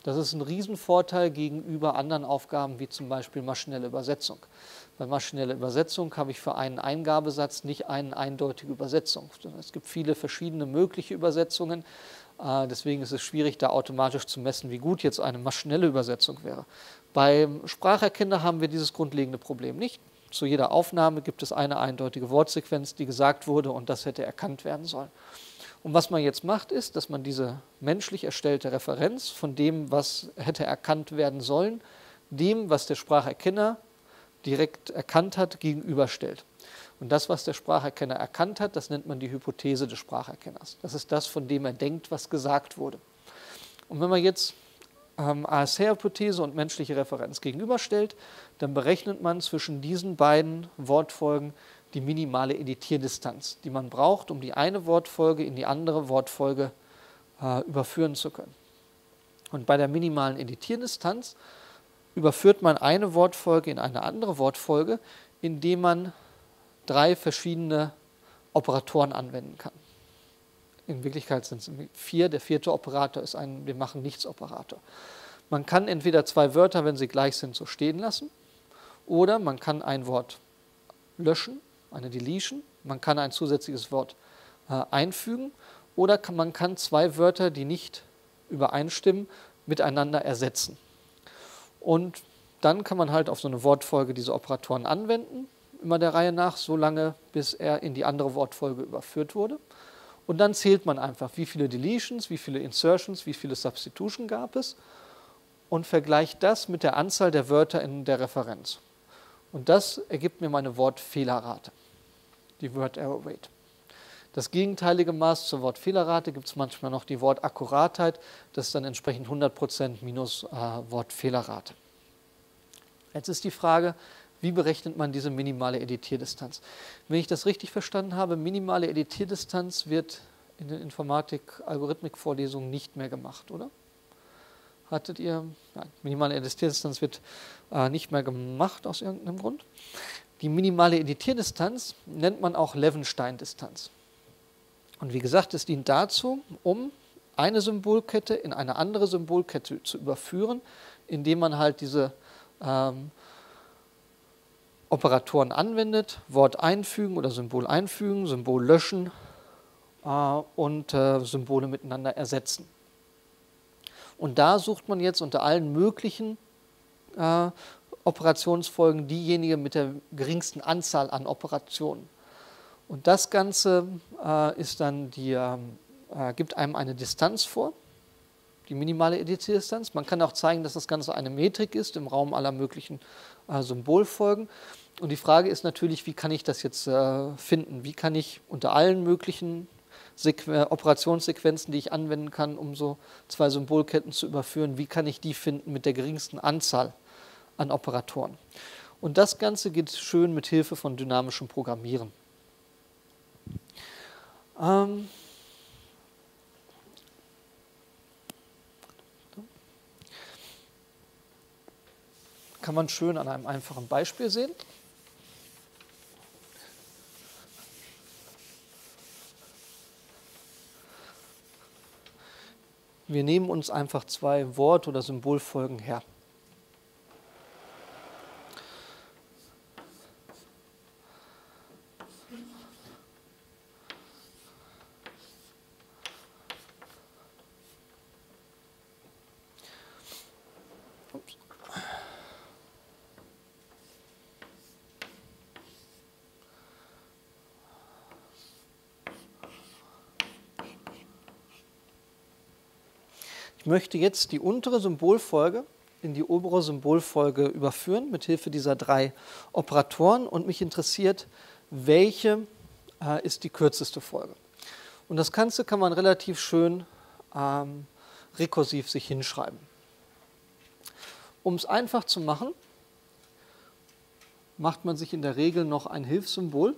Das ist ein Riesenvorteil gegenüber anderen Aufgaben wie zum Beispiel maschinelle Übersetzung. Bei maschinelle Übersetzung habe ich für einen Eingabesatz nicht eine eindeutige Übersetzung. Es gibt viele verschiedene mögliche Übersetzungen. Äh, deswegen ist es schwierig, da automatisch zu messen, wie gut jetzt eine maschinelle Übersetzung wäre. Beim Spracherkennender haben wir dieses grundlegende Problem nicht. Zu jeder Aufnahme gibt es eine eindeutige Wortsequenz, die gesagt wurde und das hätte erkannt werden sollen. Und was man jetzt macht, ist, dass man diese menschlich erstellte Referenz von dem, was hätte erkannt werden sollen, dem, was der Spracherkenner direkt erkannt hat, gegenüberstellt. Und das, was der Spracherkenner erkannt hat, das nennt man die Hypothese des Spracherkenners. Das ist das, von dem er denkt, was gesagt wurde. Und wenn man jetzt ähm, ASR-Hypothese und menschliche Referenz gegenüberstellt, dann berechnet man zwischen diesen beiden Wortfolgen die minimale Editierdistanz, die man braucht, um die eine Wortfolge in die andere Wortfolge äh, überführen zu können. Und bei der minimalen Editierdistanz überführt man eine Wortfolge in eine andere Wortfolge, indem man drei verschiedene Operatoren anwenden kann. In Wirklichkeit sind es vier. Der vierte Operator ist ein Wir machen nichts Operator. Man kann entweder zwei Wörter, wenn sie gleich sind, so stehen lassen, oder man kann ein Wort löschen, eine Deletion, man kann ein zusätzliches Wort äh, einfügen, oder kann, man kann zwei Wörter, die nicht übereinstimmen, miteinander ersetzen. Und dann kann man halt auf so eine Wortfolge diese Operatoren anwenden immer der Reihe nach, so lange, bis er in die andere Wortfolge überführt wurde. Und dann zählt man einfach, wie viele Deletions, wie viele Insertions, wie viele Substitution gab es und vergleicht das mit der Anzahl der Wörter in der Referenz. Und das ergibt mir meine Wortfehlerrate, die Word Error Rate. Das gegenteilige Maß zur Wortfehlerrate gibt es manchmal noch die Wortakkuratheit. Das ist dann entsprechend 100% minus äh, Wortfehlerrate. Jetzt ist die Frage, wie berechnet man diese minimale Editierdistanz? Wenn ich das richtig verstanden habe, minimale Editierdistanz wird in den Informatik-Algorithmik-Vorlesungen nicht mehr gemacht, oder? Hattet ihr? Nein, minimale Editierdistanz wird äh, nicht mehr gemacht aus irgendeinem Grund. Die minimale Editierdistanz nennt man auch Levenstein-Distanz. Und wie gesagt, es dient dazu, um eine Symbolkette in eine andere Symbolkette zu überführen, indem man halt diese ähm, Operatoren anwendet, Wort einfügen oder Symbol einfügen, Symbol löschen äh, und äh, Symbole miteinander ersetzen. Und da sucht man jetzt unter allen möglichen äh, Operationsfolgen diejenige mit der geringsten Anzahl an Operationen. Und das Ganze äh, ist dann die, ähm, äh, gibt einem eine Distanz vor, die minimale Editierdistanz. Man kann auch zeigen, dass das Ganze eine Metrik ist im Raum aller möglichen äh, Symbolfolgen. Und die Frage ist natürlich, wie kann ich das jetzt äh, finden? Wie kann ich unter allen möglichen Sequ Operationssequenzen, die ich anwenden kann, um so zwei Symbolketten zu überführen, wie kann ich die finden mit der geringsten Anzahl an Operatoren? Und das Ganze geht schön mit Hilfe von dynamischem Programmieren. Ähm kann man schön an einem einfachen Beispiel sehen. Wir nehmen uns einfach zwei Wort- oder Symbolfolgen her. Möchte jetzt die untere Symbolfolge in die obere Symbolfolge überführen mit Hilfe dieser drei Operatoren und mich interessiert, welche äh, ist die kürzeste Folge. Und das Ganze kann man relativ schön ähm, rekursiv sich hinschreiben. Um es einfach zu machen, macht man sich in der Regel noch ein Hilfssymbol,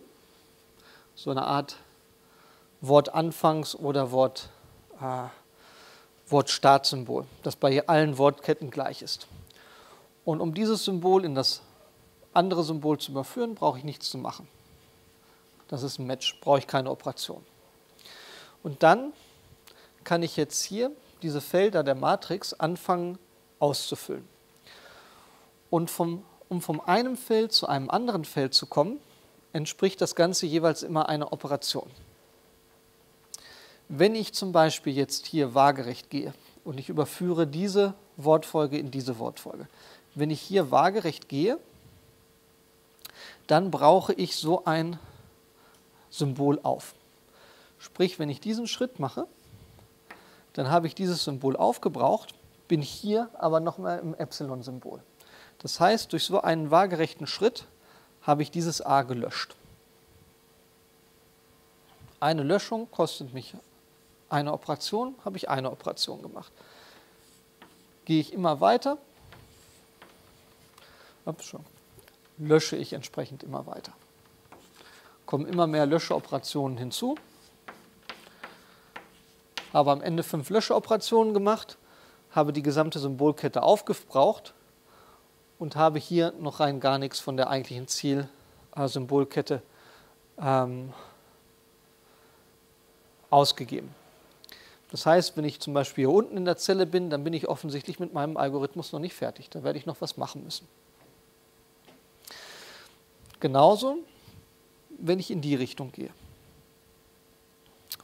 so eine Art Wortanfangs- oder Wort. Äh, Wortstartsymbol, das bei allen Wortketten gleich ist. Und um dieses Symbol in das andere Symbol zu überführen, brauche ich nichts zu machen. Das ist ein Match, brauche ich keine Operation. Und dann kann ich jetzt hier diese Felder der Matrix anfangen auszufüllen. Und vom, um von einem Feld zu einem anderen Feld zu kommen, entspricht das Ganze jeweils immer einer Operation. Wenn ich zum Beispiel jetzt hier waagerecht gehe und ich überführe diese Wortfolge in diese Wortfolge, wenn ich hier waagerecht gehe, dann brauche ich so ein Symbol auf. Sprich, wenn ich diesen Schritt mache, dann habe ich dieses Symbol aufgebraucht, bin hier aber nochmal im Epsilon-Symbol. Das heißt, durch so einen waagerechten Schritt habe ich dieses a gelöscht. Eine Löschung kostet mich eine Operation, habe ich eine Operation gemacht. Gehe ich immer weiter, lösche ich entsprechend immer weiter. Kommen immer mehr Löscheoperationen hinzu. Habe am Ende fünf Löscheoperationen gemacht, habe die gesamte Symbolkette aufgebraucht und habe hier noch rein gar nichts von der eigentlichen Zielsymbolkette ähm, ausgegeben. Das heißt, wenn ich zum Beispiel hier unten in der Zelle bin, dann bin ich offensichtlich mit meinem Algorithmus noch nicht fertig. Da werde ich noch was machen müssen. Genauso, wenn ich in die Richtung gehe.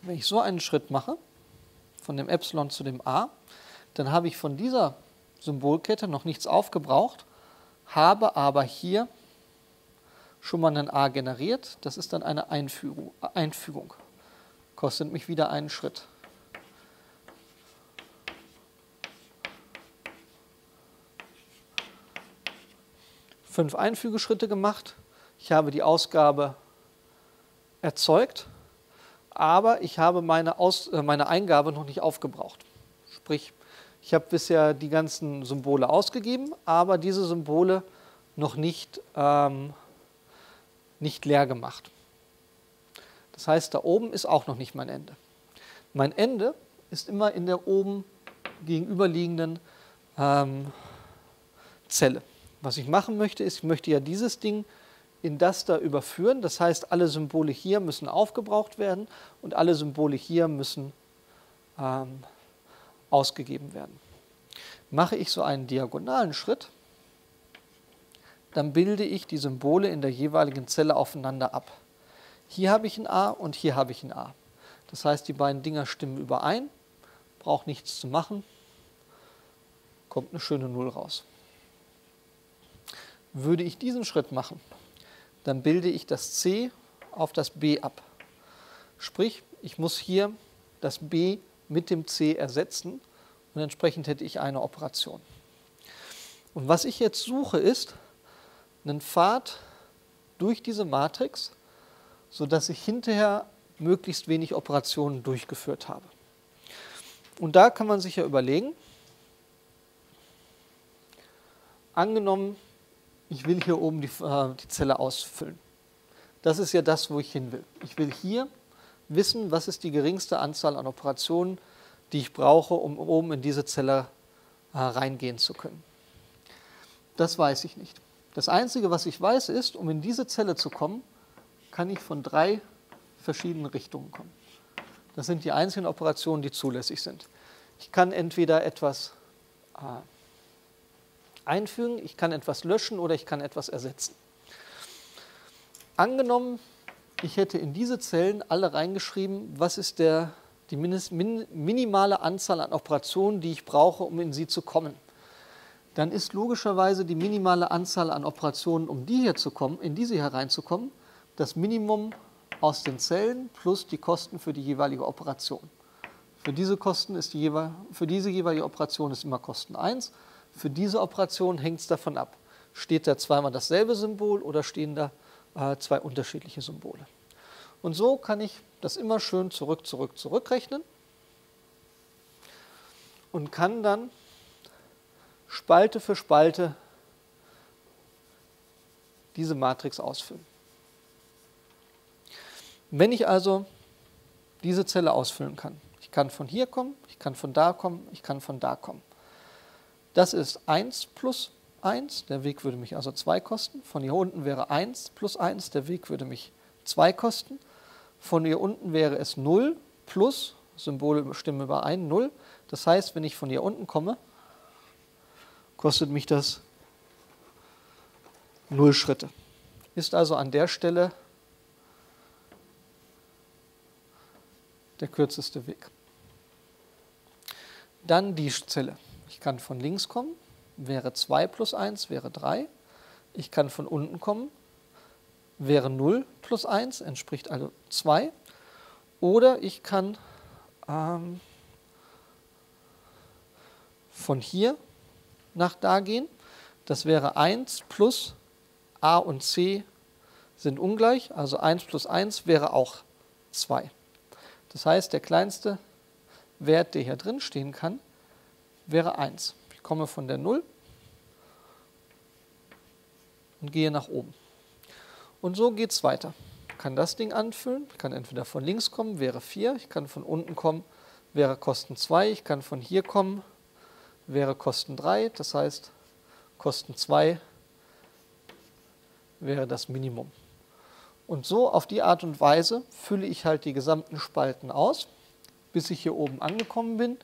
Wenn ich so einen Schritt mache, von dem Epsilon zu dem A, dann habe ich von dieser Symbolkette noch nichts aufgebraucht, habe aber hier schon mal ein A generiert. Das ist dann eine Einfügung. Einfügung. Kostet mich wieder einen Schritt. Fünf Einfügeschritte gemacht. Ich habe die Ausgabe erzeugt, aber ich habe meine, Aus, äh, meine Eingabe noch nicht aufgebraucht. Sprich, ich habe bisher die ganzen Symbole ausgegeben, aber diese Symbole noch nicht, ähm, nicht leer gemacht. Das heißt, da oben ist auch noch nicht mein Ende. Mein Ende ist immer in der oben gegenüberliegenden ähm, Zelle. Was ich machen möchte, ist, ich möchte ja dieses Ding in das da überführen. Das heißt, alle Symbole hier müssen aufgebraucht werden und alle Symbole hier müssen ähm, ausgegeben werden. Mache ich so einen diagonalen Schritt, dann bilde ich die Symbole in der jeweiligen Zelle aufeinander ab. Hier habe ich ein A und hier habe ich ein A. Das heißt, die beiden Dinger stimmen überein, braucht nichts zu machen, kommt eine schöne Null raus. Würde ich diesen Schritt machen, dann bilde ich das C auf das B ab. Sprich, ich muss hier das B mit dem C ersetzen und entsprechend hätte ich eine Operation. Und was ich jetzt suche ist einen Pfad durch diese Matrix, sodass ich hinterher möglichst wenig Operationen durchgeführt habe. Und da kann man sich ja überlegen, angenommen, ich will hier oben die, äh, die Zelle ausfüllen. Das ist ja das, wo ich hin will. Ich will hier wissen, was ist die geringste Anzahl an Operationen, die ich brauche, um oben in diese Zelle äh, reingehen zu können. Das weiß ich nicht. Das Einzige, was ich weiß, ist, um in diese Zelle zu kommen, kann ich von drei verschiedenen Richtungen kommen. Das sind die einzigen Operationen, die zulässig sind. Ich kann entweder etwas äh, einfügen, ich kann etwas löschen oder ich kann etwas ersetzen. Angenommen, ich hätte in diese Zellen alle reingeschrieben, was ist der die minimale Anzahl an Operationen, die ich brauche, um in sie zu kommen. Dann ist logischerweise die minimale Anzahl an Operationen, um die hier zu kommen, in diese hereinzukommen, das Minimum aus den Zellen plus die Kosten für die jeweilige Operation. Für diese, Kosten ist die für diese jeweilige Operation ist immer Kosten 1. Für diese Operation hängt es davon ab, steht da zweimal dasselbe Symbol oder stehen da äh, zwei unterschiedliche Symbole. Und so kann ich das immer schön zurück, zurück, zurückrechnen und kann dann Spalte für Spalte diese Matrix ausfüllen. Wenn ich also diese Zelle ausfüllen kann, ich kann von hier kommen, ich kann von da kommen, ich kann von da kommen. Das ist 1 plus 1, der Weg würde mich also 2 kosten. Von hier unten wäre 1 plus 1, der Weg würde mich 2 kosten. Von hier unten wäre es 0 plus, Symbole stimmen überein, 0. Das heißt, wenn ich von hier unten komme, kostet mich das 0 Schritte. Ist also an der Stelle der kürzeste Weg. Dann die Zelle. Ich kann von links kommen, wäre 2 plus 1, wäre 3. Ich kann von unten kommen, wäre 0 plus 1, entspricht also 2. Oder ich kann ähm, von hier nach da gehen. Das wäre 1 plus a und c sind ungleich, also 1 plus 1 wäre auch 2. Das heißt, der kleinste Wert, der hier drin stehen kann, wäre 1. Ich komme von der 0 und gehe nach oben. Und so geht es weiter. Ich kann das Ding anfüllen, ich kann entweder von links kommen, wäre 4, ich kann von unten kommen, wäre Kosten 2, ich kann von hier kommen, wäre Kosten 3, das heißt Kosten 2 wäre das Minimum. Und so auf die Art und Weise fülle ich halt die gesamten Spalten aus, bis ich hier oben angekommen bin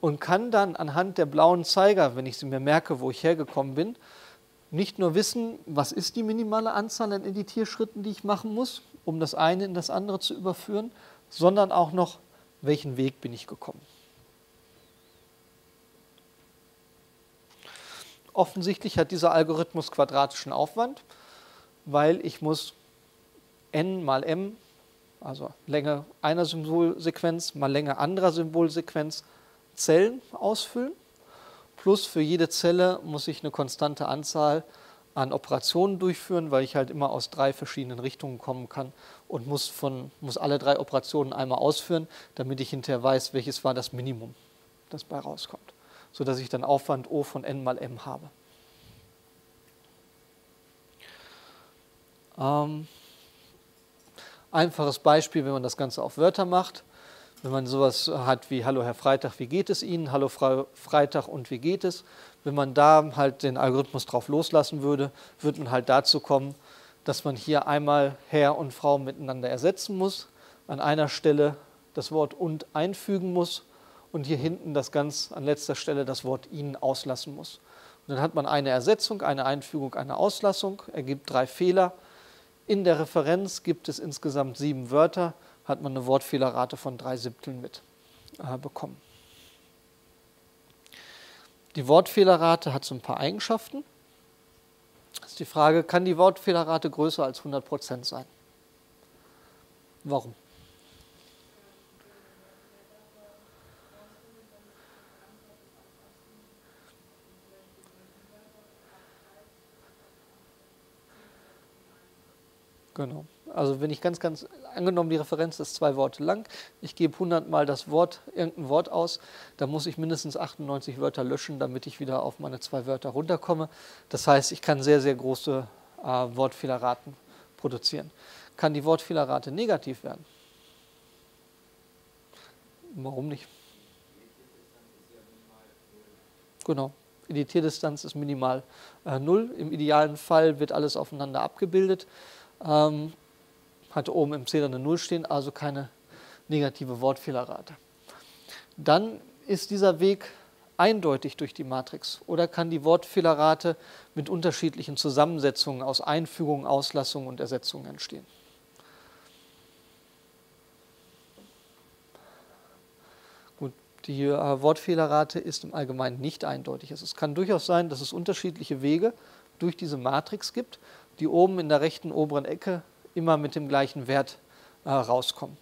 und kann dann anhand der blauen Zeiger, wenn ich sie mir merke, wo ich hergekommen bin, nicht nur wissen, was ist die minimale Anzahl an Editierschritten, die ich machen muss, um das eine in das andere zu überführen, sondern auch noch, welchen Weg bin ich gekommen. Offensichtlich hat dieser Algorithmus quadratischen Aufwand, weil ich muss n mal m, also Länge einer Symbolsequenz mal Länge anderer Symbolsequenz, Zellen ausfüllen plus für jede Zelle muss ich eine konstante Anzahl an Operationen durchführen, weil ich halt immer aus drei verschiedenen Richtungen kommen kann und muss, von, muss alle drei Operationen einmal ausführen, damit ich hinterher weiß, welches war das Minimum, das bei rauskommt, sodass ich dann Aufwand O von n mal m habe. Ähm, einfaches Beispiel, wenn man das Ganze auf Wörter macht. Wenn man sowas hat wie Hallo Herr Freitag, wie geht es Ihnen? Hallo Frau Freitag und wie geht es? Wenn man da halt den Algorithmus drauf loslassen würde, würde man halt dazu kommen, dass man hier einmal Herr und Frau miteinander ersetzen muss, an einer Stelle das Wort und einfügen muss und hier hinten das ganz an letzter Stelle das Wort Ihnen auslassen muss. Und dann hat man eine Ersetzung, eine Einfügung, eine Auslassung, ergibt drei Fehler. In der Referenz gibt es insgesamt sieben Wörter hat man eine Wortfehlerrate von drei Siebteln mit äh, bekommen. Die Wortfehlerrate hat so ein paar Eigenschaften. Das ist die Frage, kann die Wortfehlerrate größer als 100% sein? Warum? Genau. Also wenn ich ganz, ganz, angenommen die Referenz ist zwei Worte lang, ich gebe 100 Mal das Wort, irgendein Wort aus, dann muss ich mindestens 98 Wörter löschen, damit ich wieder auf meine zwei Wörter runterkomme. Das heißt, ich kann sehr, sehr große äh, Wortfehlerraten produzieren. Kann die Wortfehlerrate negativ werden? Warum nicht? Genau. Editierdistanz ist minimal äh, null. Im idealen Fall wird alles aufeinander abgebildet. Ähm, hatte oben im Zähler eine Null stehen, also keine negative Wortfehlerrate. Dann ist dieser Weg eindeutig durch die Matrix oder kann die Wortfehlerrate mit unterschiedlichen Zusammensetzungen aus Einfügungen, Auslassungen und Ersetzungen entstehen. Gut, die äh, Wortfehlerrate ist im Allgemeinen nicht eindeutig. Es kann durchaus sein, dass es unterschiedliche Wege durch diese Matrix gibt, die oben in der rechten oberen Ecke immer mit dem gleichen Wert äh, rauskommen.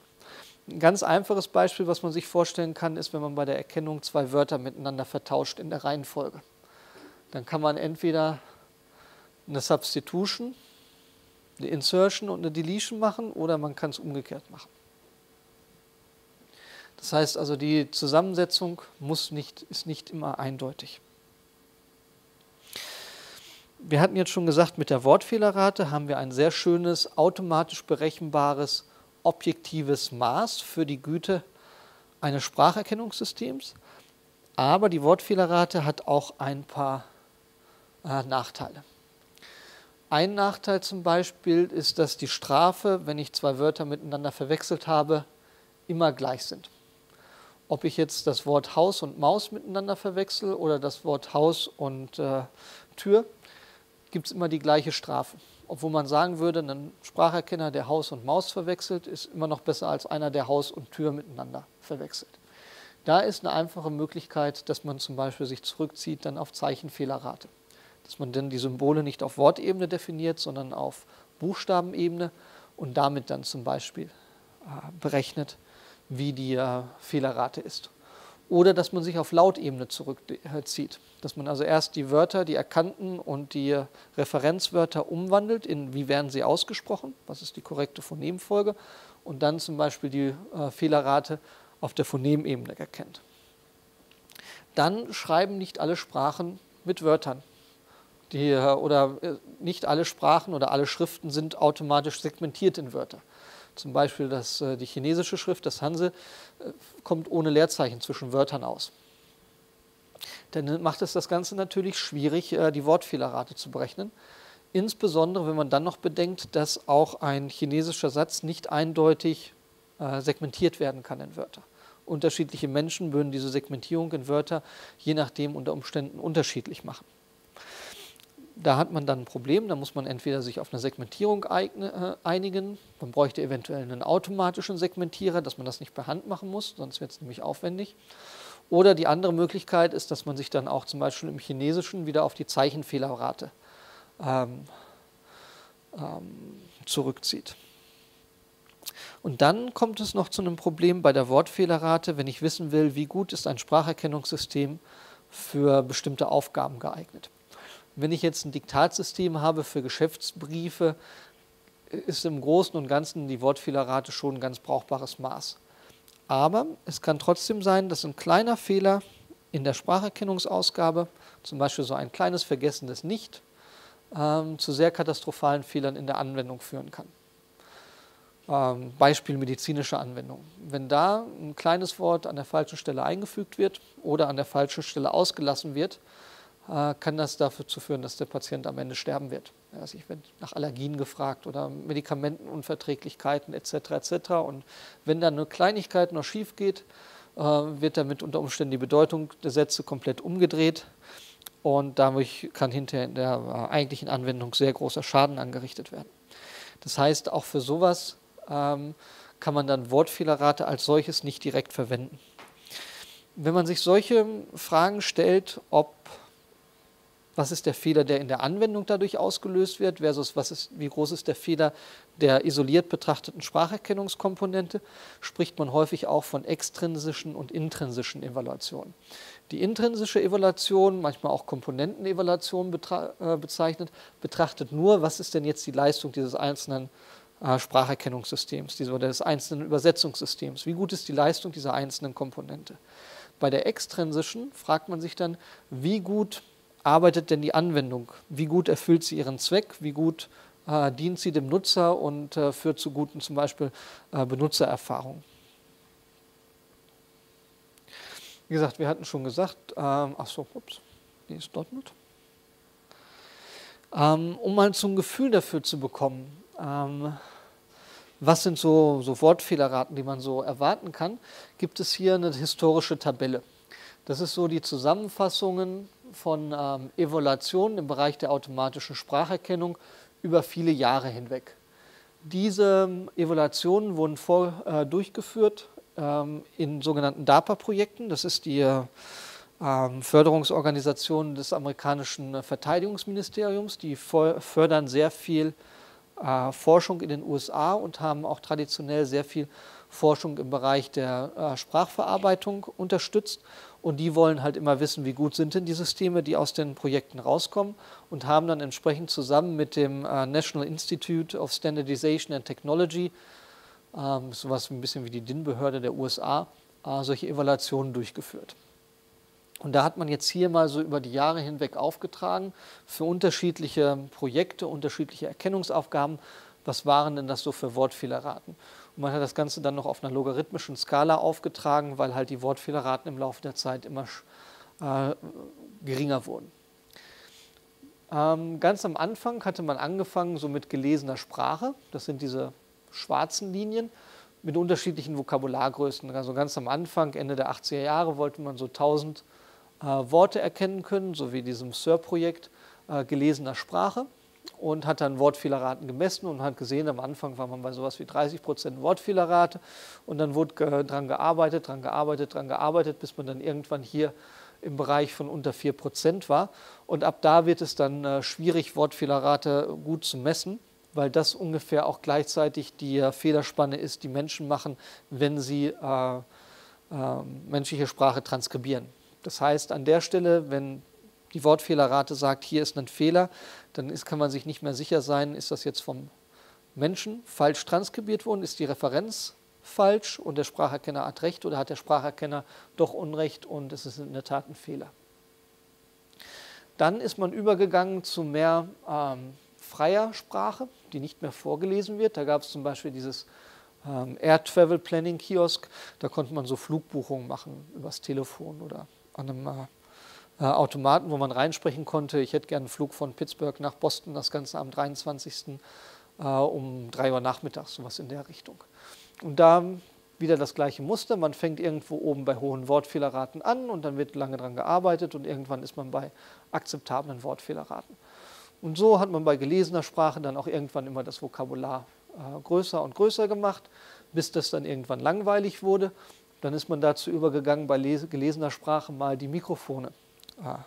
Ein ganz einfaches Beispiel, was man sich vorstellen kann, ist, wenn man bei der Erkennung zwei Wörter miteinander vertauscht in der Reihenfolge. Dann kann man entweder eine Substitution, eine Insertion und eine Deletion machen oder man kann es umgekehrt machen. Das heißt also, die Zusammensetzung muss nicht, ist nicht immer eindeutig. Wir hatten jetzt schon gesagt, mit der Wortfehlerrate haben wir ein sehr schönes, automatisch berechenbares, objektives Maß für die Güte eines Spracherkennungssystems. Aber die Wortfehlerrate hat auch ein paar äh, Nachteile. Ein Nachteil zum Beispiel ist, dass die Strafe, wenn ich zwei Wörter miteinander verwechselt habe, immer gleich sind. Ob ich jetzt das Wort Haus und Maus miteinander verwechsel oder das Wort Haus und äh, Tür, gibt es immer die gleiche Strafe. Obwohl man sagen würde, ein Spracherkenner, der Haus und Maus verwechselt, ist immer noch besser als einer, der Haus und Tür miteinander verwechselt. Da ist eine einfache Möglichkeit, dass man zum Beispiel sich zurückzieht dann auf Zeichenfehlerrate. Dass man dann die Symbole nicht auf Wortebene definiert, sondern auf Buchstabenebene und damit dann zum Beispiel äh, berechnet, wie die äh, Fehlerrate ist oder dass man sich auf Lautebene zurückzieht. Dass man also erst die Wörter, die erkannten und die Referenzwörter umwandelt in wie werden sie ausgesprochen, was ist die korrekte Phonemfolge und dann zum Beispiel die äh, Fehlerrate auf der Phonemebene erkennt. Dann schreiben nicht alle Sprachen mit Wörtern. Die, äh, oder äh, nicht alle Sprachen oder alle Schriften sind automatisch segmentiert in Wörter. Zum Beispiel das, äh, die chinesische Schrift, das Hanse, äh, kommt ohne Leerzeichen zwischen Wörtern aus. Dann macht es das Ganze natürlich schwierig, äh, die Wortfehlerrate zu berechnen. Insbesondere, wenn man dann noch bedenkt, dass auch ein chinesischer Satz nicht eindeutig segmentiert werden kann in Wörter. Unterschiedliche Menschen würden diese Segmentierung in Wörter je nachdem unter Umständen unterschiedlich machen da hat man dann ein Problem, da muss man entweder sich auf eine Segmentierung äh, einigen, man bräuchte eventuell einen automatischen Segmentierer, dass man das nicht per Hand machen muss, sonst wird es nämlich aufwendig. Oder die andere Möglichkeit ist, dass man sich dann auch zum Beispiel im Chinesischen wieder auf die Zeichenfehlerrate ähm, ähm, zurückzieht. Und dann kommt es noch zu einem Problem bei der Wortfehlerrate, wenn ich wissen will, wie gut ist ein Spracherkennungssystem für bestimmte Aufgaben geeignet. Wenn ich jetzt ein Diktatsystem habe für Geschäftsbriefe, ist im Großen und Ganzen die Wortfehlerrate schon ein ganz brauchbares Maß. Aber es kann trotzdem sein, dass ein kleiner Fehler in der Spracherkennungsausgabe, zum Beispiel so ein kleines vergessenes Nicht, ähm, zu sehr katastrophalen Fehlern in der Anwendung führen kann. Ähm, Beispiel medizinische Anwendung. Wenn da ein kleines Wort an der falschen Stelle eingefügt wird oder an der falschen Stelle ausgelassen wird, kann das dazu führen, dass der Patient am Ende sterben wird. Also ich werde nach Allergien gefragt oder Medikamentenunverträglichkeiten etc. etc. Und wenn dann eine Kleinigkeit noch schief geht, äh, wird damit unter Umständen die Bedeutung der Sätze komplett umgedreht und dadurch kann hinterher in der äh, eigentlichen Anwendung sehr großer Schaden angerichtet werden. Das heißt, auch für sowas ähm, kann man dann Wortfehlerrate als solches nicht direkt verwenden. Wenn man sich solche Fragen stellt, ob was ist der Fehler, der in der Anwendung dadurch ausgelöst wird, versus was ist, wie groß ist der Fehler der isoliert betrachteten Spracherkennungskomponente, spricht man häufig auch von extrinsischen und intrinsischen Evaluationen. Die intrinsische Evaluation, manchmal auch Komponentenevaluation äh, bezeichnet, betrachtet nur, was ist denn jetzt die Leistung dieses einzelnen äh, Spracherkennungssystems oder des einzelnen Übersetzungssystems. Wie gut ist die Leistung dieser einzelnen Komponente? Bei der extrinsischen fragt man sich dann, wie gut arbeitet denn die Anwendung? Wie gut erfüllt sie ihren Zweck? Wie gut äh, dient sie dem Nutzer und äh, führt zu guten zum Beispiel äh, Benutzererfahrungen? Wie gesagt, wir hatten schon gesagt, ähm, ach so, ups, die ist dort nicht. Ähm, um mal so ein Gefühl dafür zu bekommen, ähm, was sind so, so Wortfehlerraten, die man so erwarten kann, gibt es hier eine historische Tabelle. Das ist so die Zusammenfassungen von ähm, Evaluationen im Bereich der automatischen Spracherkennung über viele Jahre hinweg. Diese ähm, Evaluationen wurden vor, äh, durchgeführt ähm, in sogenannten DARPA-Projekten. Das ist die ähm, Förderungsorganisation des amerikanischen Verteidigungsministeriums. Die fördern sehr viel äh, Forschung in den USA und haben auch traditionell sehr viel Forschung im Bereich der äh, Sprachverarbeitung unterstützt. Und die wollen halt immer wissen, wie gut sind denn die Systeme, die aus den Projekten rauskommen und haben dann entsprechend zusammen mit dem äh, National Institute of Standardization and Technology, ähm, sowas ein bisschen wie die DIN-Behörde der USA, äh, solche Evaluationen durchgeführt. Und da hat man jetzt hier mal so über die Jahre hinweg aufgetragen für unterschiedliche Projekte, unterschiedliche Erkennungsaufgaben, was waren denn das so für Wortfehlerraten. Und man hat das Ganze dann noch auf einer logarithmischen Skala aufgetragen, weil halt die Wortfehlerraten im Laufe der Zeit immer äh, geringer wurden. Ähm, ganz am Anfang hatte man angefangen so mit gelesener Sprache, das sind diese schwarzen Linien, mit unterschiedlichen Vokabulargrößen. Also ganz am Anfang, Ende der 80er Jahre, wollte man so 1000 äh, Worte erkennen können, so wie diesem SIR-Projekt äh, gelesener Sprache und hat dann Wortfehlerraten gemessen und hat gesehen, am Anfang war man bei sowas wie 30 Prozent Wortfehlerrate und dann wurde ge dran gearbeitet, dran gearbeitet, dran gearbeitet, bis man dann irgendwann hier im Bereich von unter 4 Prozent war. Und ab da wird es dann äh, schwierig, Wortfehlerrate gut zu messen, weil das ungefähr auch gleichzeitig die äh, Fehlerspanne ist, die Menschen machen, wenn sie äh, äh menschliche Sprache transkribieren. Das heißt, an der Stelle, wenn die Wortfehlerrate sagt, hier ist ein Fehler, dann ist, kann man sich nicht mehr sicher sein, ist das jetzt vom Menschen falsch transkribiert worden, ist die Referenz falsch und der Spracherkenner hat recht oder hat der Spracherkenner doch Unrecht und es ist in der Tat ein Fehler. Dann ist man übergegangen zu mehr ähm, freier Sprache, die nicht mehr vorgelesen wird. Da gab es zum Beispiel dieses ähm, Air Travel Planning Kiosk, da konnte man so Flugbuchungen machen übers Telefon oder an einem äh, Automaten, wo man reinsprechen konnte. Ich hätte gerne einen Flug von Pittsburgh nach Boston, das Ganze am 23. Äh, um 3 Uhr nachmittags, sowas in der Richtung. Und da wieder das gleiche Muster. Man fängt irgendwo oben bei hohen Wortfehlerraten an und dann wird lange daran gearbeitet und irgendwann ist man bei akzeptablen Wortfehlerraten. Und so hat man bei gelesener Sprache dann auch irgendwann immer das Vokabular äh, größer und größer gemacht, bis das dann irgendwann langweilig wurde. Dann ist man dazu übergegangen, bei gelesener Sprache mal die Mikrofone äh,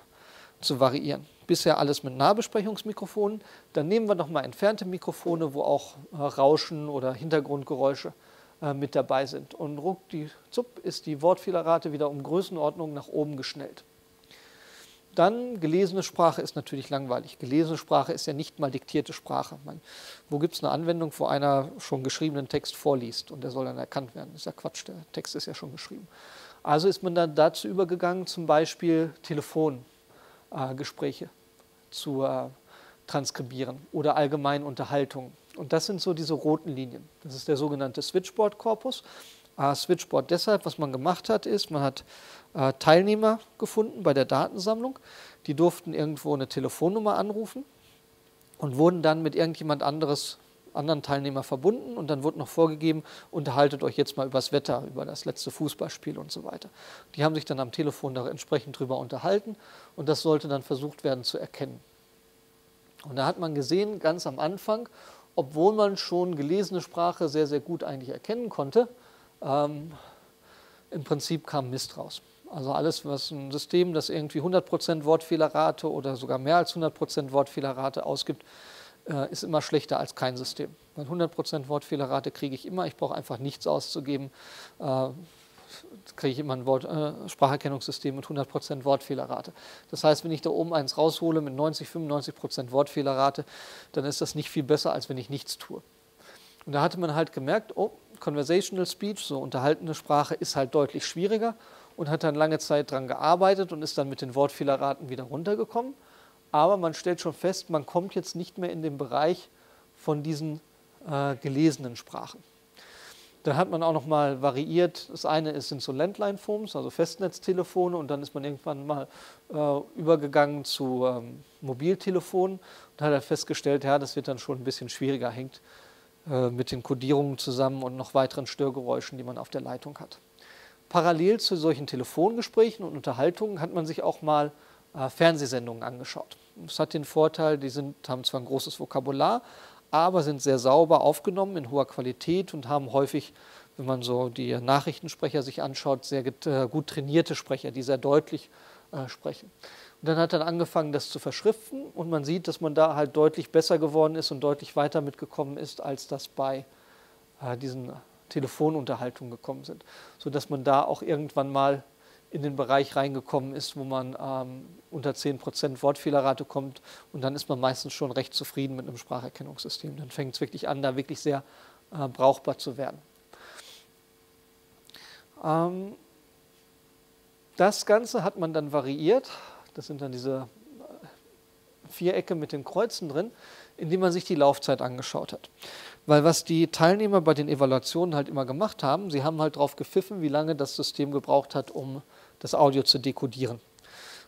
zu variieren. Bisher alles mit Nahbesprechungsmikrofonen. Dann nehmen wir nochmal entfernte Mikrofone, wo auch äh, Rauschen oder Hintergrundgeräusche äh, mit dabei sind. Und ruck die Zupp ist die Wortfehlerrate wieder um Größenordnung nach oben geschnellt. Dann gelesene Sprache ist natürlich langweilig. Gelesene Sprache ist ja nicht mal diktierte Sprache. Man, wo gibt es eine Anwendung, wo einer schon geschriebenen Text vorliest und der soll dann erkannt werden? Das ist ja Quatsch, der Text ist ja schon geschrieben. Also ist man dann dazu übergegangen, zum Beispiel Telefongespräche zu äh, transkribieren oder allgemein Unterhaltungen. Und das sind so diese roten Linien. Das ist der sogenannte Switchboard-Korpus. Äh, Switchboard deshalb, was man gemacht hat, ist, man hat äh, Teilnehmer gefunden bei der Datensammlung. Die durften irgendwo eine Telefonnummer anrufen und wurden dann mit irgendjemand anderes anderen Teilnehmer verbunden und dann wurde noch vorgegeben, unterhaltet euch jetzt mal über das Wetter, über das letzte Fußballspiel und so weiter. Die haben sich dann am Telefon da entsprechend drüber unterhalten und das sollte dann versucht werden zu erkennen. Und da hat man gesehen, ganz am Anfang, obwohl man schon gelesene Sprache sehr, sehr gut eigentlich erkennen konnte, ähm, im Prinzip kam Mist raus. Also alles, was ein System, das irgendwie 100% Wortfehlerrate oder sogar mehr als 100% Wortfehlerrate ausgibt, äh, ist immer schlechter als kein System. Weil 100% Wortfehlerrate kriege ich immer, ich brauche einfach nichts auszugeben, äh, kriege ich immer ein Wort, äh, Spracherkennungssystem mit 100% Wortfehlerrate. Das heißt, wenn ich da oben eins raushole mit 90, 95% Wortfehlerrate, dann ist das nicht viel besser, als wenn ich nichts tue. Und da hatte man halt gemerkt, oh, Conversational Speech, so unterhaltene Sprache, ist halt deutlich schwieriger und hat dann lange Zeit daran gearbeitet und ist dann mit den Wortfehlerraten wieder runtergekommen. Aber man stellt schon fest, man kommt jetzt nicht mehr in den Bereich von diesen äh, gelesenen Sprachen. Dann hat man auch noch mal variiert. Das eine ist, sind so Landline-Phones, also Festnetztelefone, und dann ist man irgendwann mal äh, übergegangen zu ähm, Mobiltelefonen und hat dann festgestellt, ja, das wird dann schon ein bisschen schwieriger, hängt äh, mit den Kodierungen zusammen und noch weiteren Störgeräuschen, die man auf der Leitung hat. Parallel zu solchen Telefongesprächen und Unterhaltungen hat man sich auch mal Fernsehsendungen angeschaut. Das hat den Vorteil, die sind, haben zwar ein großes Vokabular, aber sind sehr sauber aufgenommen in hoher Qualität und haben häufig, wenn man so die Nachrichtensprecher sich anschaut, sehr äh, gut trainierte Sprecher, die sehr deutlich äh, sprechen. Und dann hat er angefangen, das zu verschriften und man sieht, dass man da halt deutlich besser geworden ist und deutlich weiter mitgekommen ist, als das bei äh, diesen Telefonunterhaltungen gekommen sind. Sodass man da auch irgendwann mal in den Bereich reingekommen ist, wo man ähm, unter 10% Wortfehlerrate kommt und dann ist man meistens schon recht zufrieden mit einem Spracherkennungssystem. Dann fängt es wirklich an, da wirklich sehr äh, brauchbar zu werden. Ähm, das Ganze hat man dann variiert das sind dann diese äh, Vierecke mit den Kreuzen drin, indem man sich die Laufzeit angeschaut hat. Weil was die Teilnehmer bei den Evaluationen halt immer gemacht haben, sie haben halt darauf gepfiffen, wie lange das System gebraucht hat, um das Audio zu dekodieren.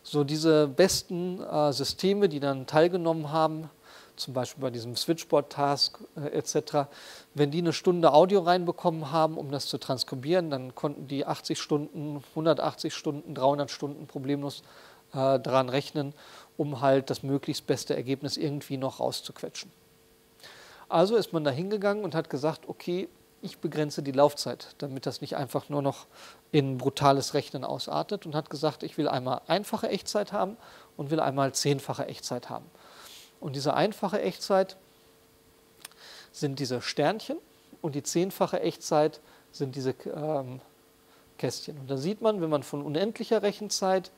So diese besten äh, Systeme, die dann teilgenommen haben, zum Beispiel bei diesem Switchboard-Task äh, etc., wenn die eine Stunde Audio reinbekommen haben, um das zu transkribieren, dann konnten die 80 Stunden, 180 Stunden, 300 Stunden problemlos äh, daran rechnen, um halt das möglichst beste Ergebnis irgendwie noch rauszuquetschen. Also ist man da hingegangen und hat gesagt, okay, ich begrenze die Laufzeit, damit das nicht einfach nur noch in brutales Rechnen ausartet und hat gesagt, ich will einmal einfache Echtzeit haben und will einmal zehnfache Echtzeit haben. Und diese einfache Echtzeit sind diese Sternchen und die zehnfache Echtzeit sind diese ähm, Kästchen. Und da sieht man, wenn man von unendlicher Rechenzeit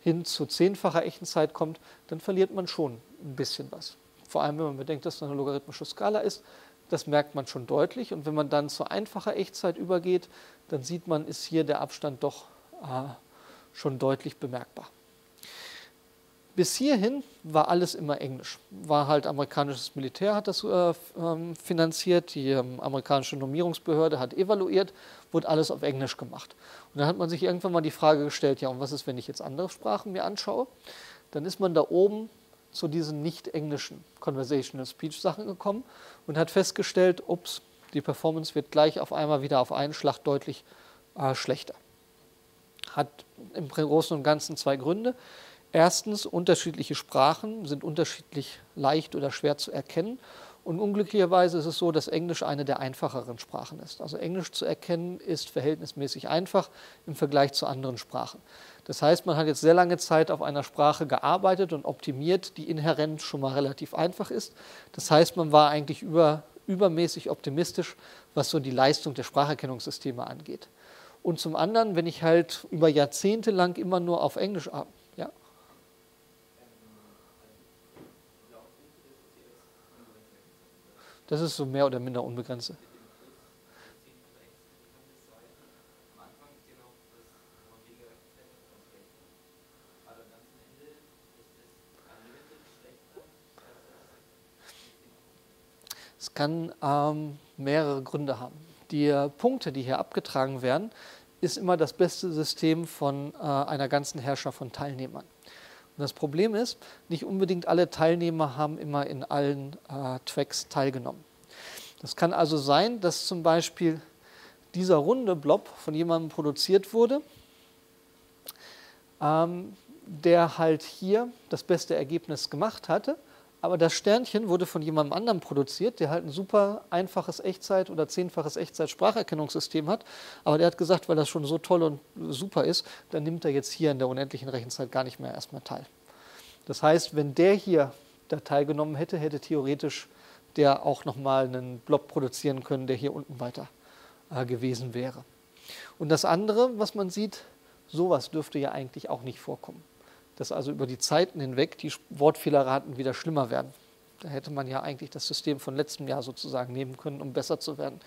hin zu zehnfacher Echtzeit kommt, dann verliert man schon ein bisschen was. Vor allem, wenn man bedenkt, dass das eine logarithmische Skala ist, das merkt man schon deutlich. Und wenn man dann zu einfacher Echtzeit übergeht, dann sieht man, ist hier der Abstand doch äh, schon deutlich bemerkbar. Bis hierhin war alles immer Englisch. War halt amerikanisches Militär hat das äh, ähm, finanziert, die ähm, amerikanische Normierungsbehörde hat evaluiert, wurde alles auf Englisch gemacht. Und dann hat man sich irgendwann mal die Frage gestellt, ja, und was ist, wenn ich jetzt andere Sprachen mir anschaue? Dann ist man da oben zu diesen nicht englischen Conversational Speech Sachen gekommen und hat festgestellt, ups, die Performance wird gleich auf einmal wieder auf einen Schlag deutlich äh, schlechter. Hat im Großen und Ganzen zwei Gründe. Erstens, unterschiedliche Sprachen sind unterschiedlich leicht oder schwer zu erkennen. Und unglücklicherweise ist es so, dass Englisch eine der einfacheren Sprachen ist. Also Englisch zu erkennen ist verhältnismäßig einfach im Vergleich zu anderen Sprachen. Das heißt, man hat jetzt sehr lange Zeit auf einer Sprache gearbeitet und optimiert, die inhärent schon mal relativ einfach ist. Das heißt, man war eigentlich über, übermäßig optimistisch, was so die Leistung der Spracherkennungssysteme angeht. Und zum anderen, wenn ich halt über Jahrzehnte lang immer nur auf Englisch arbeite. Das ist so mehr oder minder unbegrenzt. Es kann ähm, mehrere Gründe haben. Die äh, Punkte, die hier abgetragen werden, ist immer das beste System von äh, einer ganzen Herrschaft von Teilnehmern. Und das Problem ist, nicht unbedingt alle Teilnehmer haben immer in allen äh, Tracks teilgenommen. Das kann also sein, dass zum Beispiel dieser runde Blob von jemandem produziert wurde, ähm, der halt hier das beste Ergebnis gemacht hatte aber das Sternchen wurde von jemandem anderem produziert, der halt ein super einfaches Echtzeit- oder zehnfaches Echtzeit-Spracherkennungssystem hat. Aber der hat gesagt, weil das schon so toll und super ist, dann nimmt er jetzt hier in der unendlichen Rechenzeit gar nicht mehr erstmal teil. Das heißt, wenn der hier da teilgenommen hätte, hätte theoretisch der auch nochmal einen Blob produzieren können, der hier unten weiter äh, gewesen wäre. Und das andere, was man sieht, sowas dürfte ja eigentlich auch nicht vorkommen dass also über die Zeiten hinweg die Wortfehlerraten wieder schlimmer werden. Da hätte man ja eigentlich das System von letztem Jahr sozusagen nehmen können, um besser zu werden.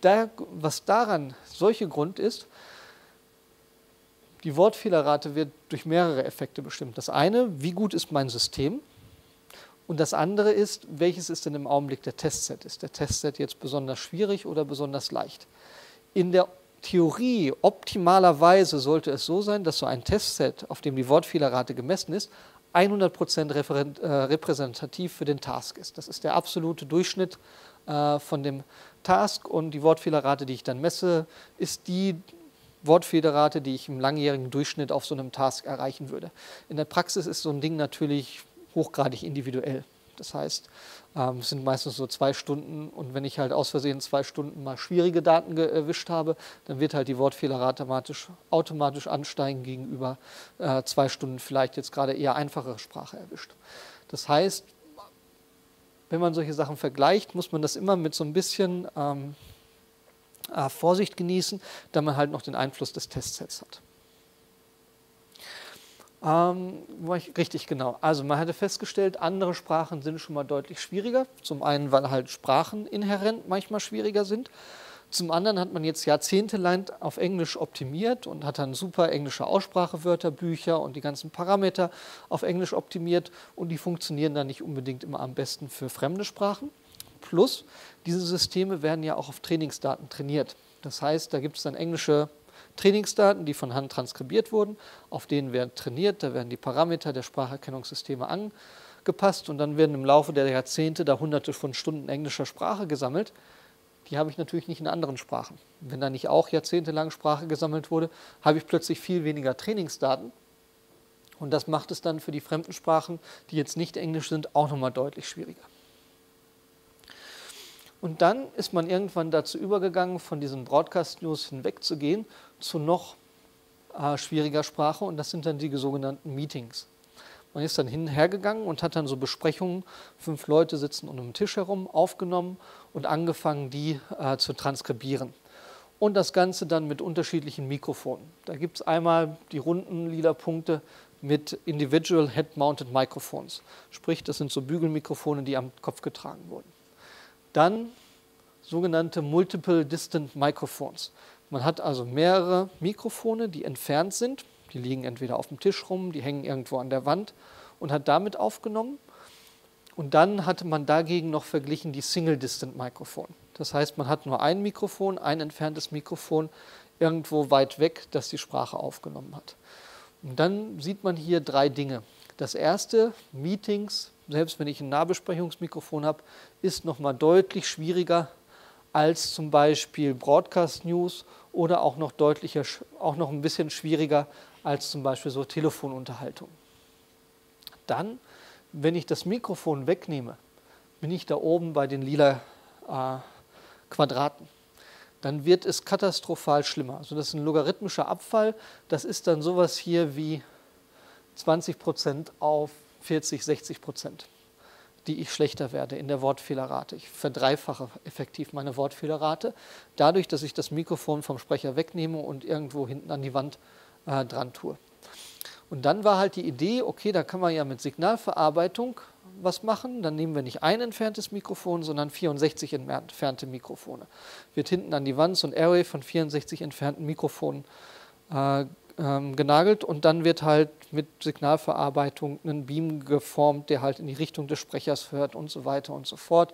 Da, was daran solche Grund ist, die Wortfehlerrate wird durch mehrere Effekte bestimmt. Das eine, wie gut ist mein System? Und das andere ist, welches ist denn im Augenblick der Testset? Ist der Testset jetzt besonders schwierig oder besonders leicht? In der Theorie, optimalerweise sollte es so sein, dass so ein Testset, auf dem die Wortfehlerrate gemessen ist, 100% äh, repräsentativ für den Task ist. Das ist der absolute Durchschnitt äh, von dem Task und die Wortfehlerrate, die ich dann messe, ist die Wortfehlerrate, die ich im langjährigen Durchschnitt auf so einem Task erreichen würde. In der Praxis ist so ein Ding natürlich hochgradig individuell. Das heißt, ähm, sind meistens so zwei Stunden und wenn ich halt aus Versehen zwei Stunden mal schwierige Daten erwischt habe, dann wird halt die Wortfehlerrate automatisch, automatisch ansteigen gegenüber äh, zwei Stunden vielleicht jetzt gerade eher einfachere Sprache erwischt. Das heißt, wenn man solche Sachen vergleicht, muss man das immer mit so ein bisschen ähm, äh, Vorsicht genießen, da man halt noch den Einfluss des Testsets hat. Ähm, richtig, genau. Also man hatte festgestellt, andere Sprachen sind schon mal deutlich schwieriger. Zum einen, weil halt Sprachen inhärent manchmal schwieriger sind. Zum anderen hat man jetzt jahrzehntelang auf Englisch optimiert und hat dann super englische Aussprachewörterbücher und die ganzen Parameter auf Englisch optimiert und die funktionieren dann nicht unbedingt immer am besten für fremde Sprachen. Plus, diese Systeme werden ja auch auf Trainingsdaten trainiert. Das heißt, da gibt es dann englische Trainingsdaten, die von Hand transkribiert wurden, auf denen werden trainiert, da werden die Parameter der Spracherkennungssysteme angepasst und dann werden im Laufe der Jahrzehnte da hunderte von Stunden englischer Sprache gesammelt. Die habe ich natürlich nicht in anderen Sprachen. Wenn da nicht auch jahrzehntelang Sprache gesammelt wurde, habe ich plötzlich viel weniger Trainingsdaten. Und das macht es dann für die fremden Sprachen, die jetzt nicht Englisch sind, auch nochmal deutlich schwieriger. Und dann ist man irgendwann dazu übergegangen, von diesen Broadcast News hinwegzugehen zu noch äh, schwieriger Sprache und das sind dann die sogenannten Meetings. Man ist dann hinhergegangen und hat dann so Besprechungen, fünf Leute sitzen um einen Tisch herum, aufgenommen und angefangen, die äh, zu transkribieren. Und das Ganze dann mit unterschiedlichen Mikrofonen. Da gibt es einmal die runden lila Punkte mit Individual Head-Mounted Microphones. Sprich, das sind so Bügelmikrofone, die am Kopf getragen wurden. Dann sogenannte Multiple Distant Microphones. Man hat also mehrere Mikrofone, die entfernt sind. Die liegen entweder auf dem Tisch rum, die hängen irgendwo an der Wand und hat damit aufgenommen. Und dann hatte man dagegen noch verglichen die Single Distant Microphone. Das heißt, man hat nur ein Mikrofon, ein entferntes Mikrofon irgendwo weit weg, das die Sprache aufgenommen hat. Und dann sieht man hier drei Dinge. Das erste, Meetings selbst wenn ich ein Nahbesprechungsmikrofon habe, ist nochmal deutlich schwieriger als zum Beispiel Broadcast News oder auch noch deutlicher, auch noch ein bisschen schwieriger als zum Beispiel so Telefonunterhaltung. Dann, wenn ich das Mikrofon wegnehme, bin ich da oben bei den lila äh, Quadraten. Dann wird es katastrophal schlimmer. Also das ist ein logarithmischer Abfall. Das ist dann sowas hier wie 20 Prozent auf 40, 60 Prozent, die ich schlechter werde in der Wortfehlerrate. Ich verdreifache effektiv meine Wortfehlerrate, dadurch, dass ich das Mikrofon vom Sprecher wegnehme und irgendwo hinten an die Wand äh, dran tue. Und dann war halt die Idee, okay, da kann man ja mit Signalverarbeitung was machen, dann nehmen wir nicht ein entferntes Mikrofon, sondern 64 entfernte Mikrofone. Wird hinten an die Wand so ein Array von 64 entfernten Mikrofonen äh, ähm, genagelt und dann wird halt mit Signalverarbeitung ein Beam geformt, der halt in die Richtung des Sprechers hört und so weiter und so fort.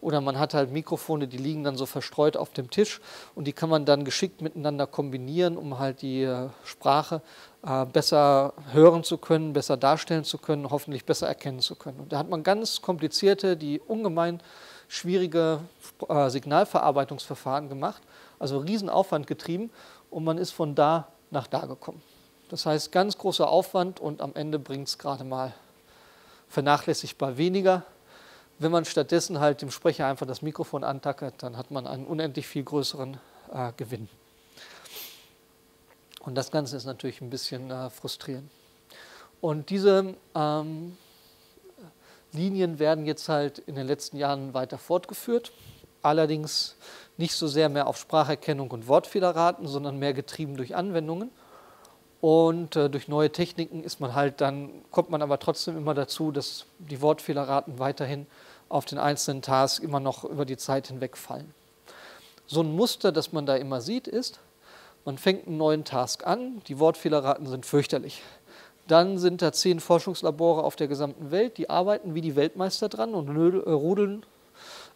Oder man hat halt Mikrofone, die liegen dann so verstreut auf dem Tisch und die kann man dann geschickt miteinander kombinieren, um halt die äh, Sprache äh, besser hören zu können, besser darstellen zu können, hoffentlich besser erkennen zu können. Und da hat man ganz komplizierte, die ungemein schwierige äh, Signalverarbeitungsverfahren gemacht, also Riesenaufwand getrieben und man ist von da nach da gekommen. Das heißt, ganz großer Aufwand und am Ende bringt es gerade mal vernachlässigbar weniger. Wenn man stattdessen halt dem Sprecher einfach das Mikrofon antackert, dann hat man einen unendlich viel größeren äh, Gewinn. Und das Ganze ist natürlich ein bisschen äh, frustrierend. Und diese ähm, Linien werden jetzt halt in den letzten Jahren weiter fortgeführt, allerdings nicht so sehr mehr auf Spracherkennung und Wortfehlerraten, sondern mehr getrieben durch Anwendungen. Und äh, durch neue Techniken ist man halt dann, kommt man aber trotzdem immer dazu, dass die Wortfehlerraten weiterhin auf den einzelnen Tasks immer noch über die Zeit hinweg fallen. So ein Muster, das man da immer sieht, ist, man fängt einen neuen Task an, die Wortfehlerraten sind fürchterlich. Dann sind da zehn Forschungslabore auf der gesamten Welt, die arbeiten wie die Weltmeister dran und äh, rudeln,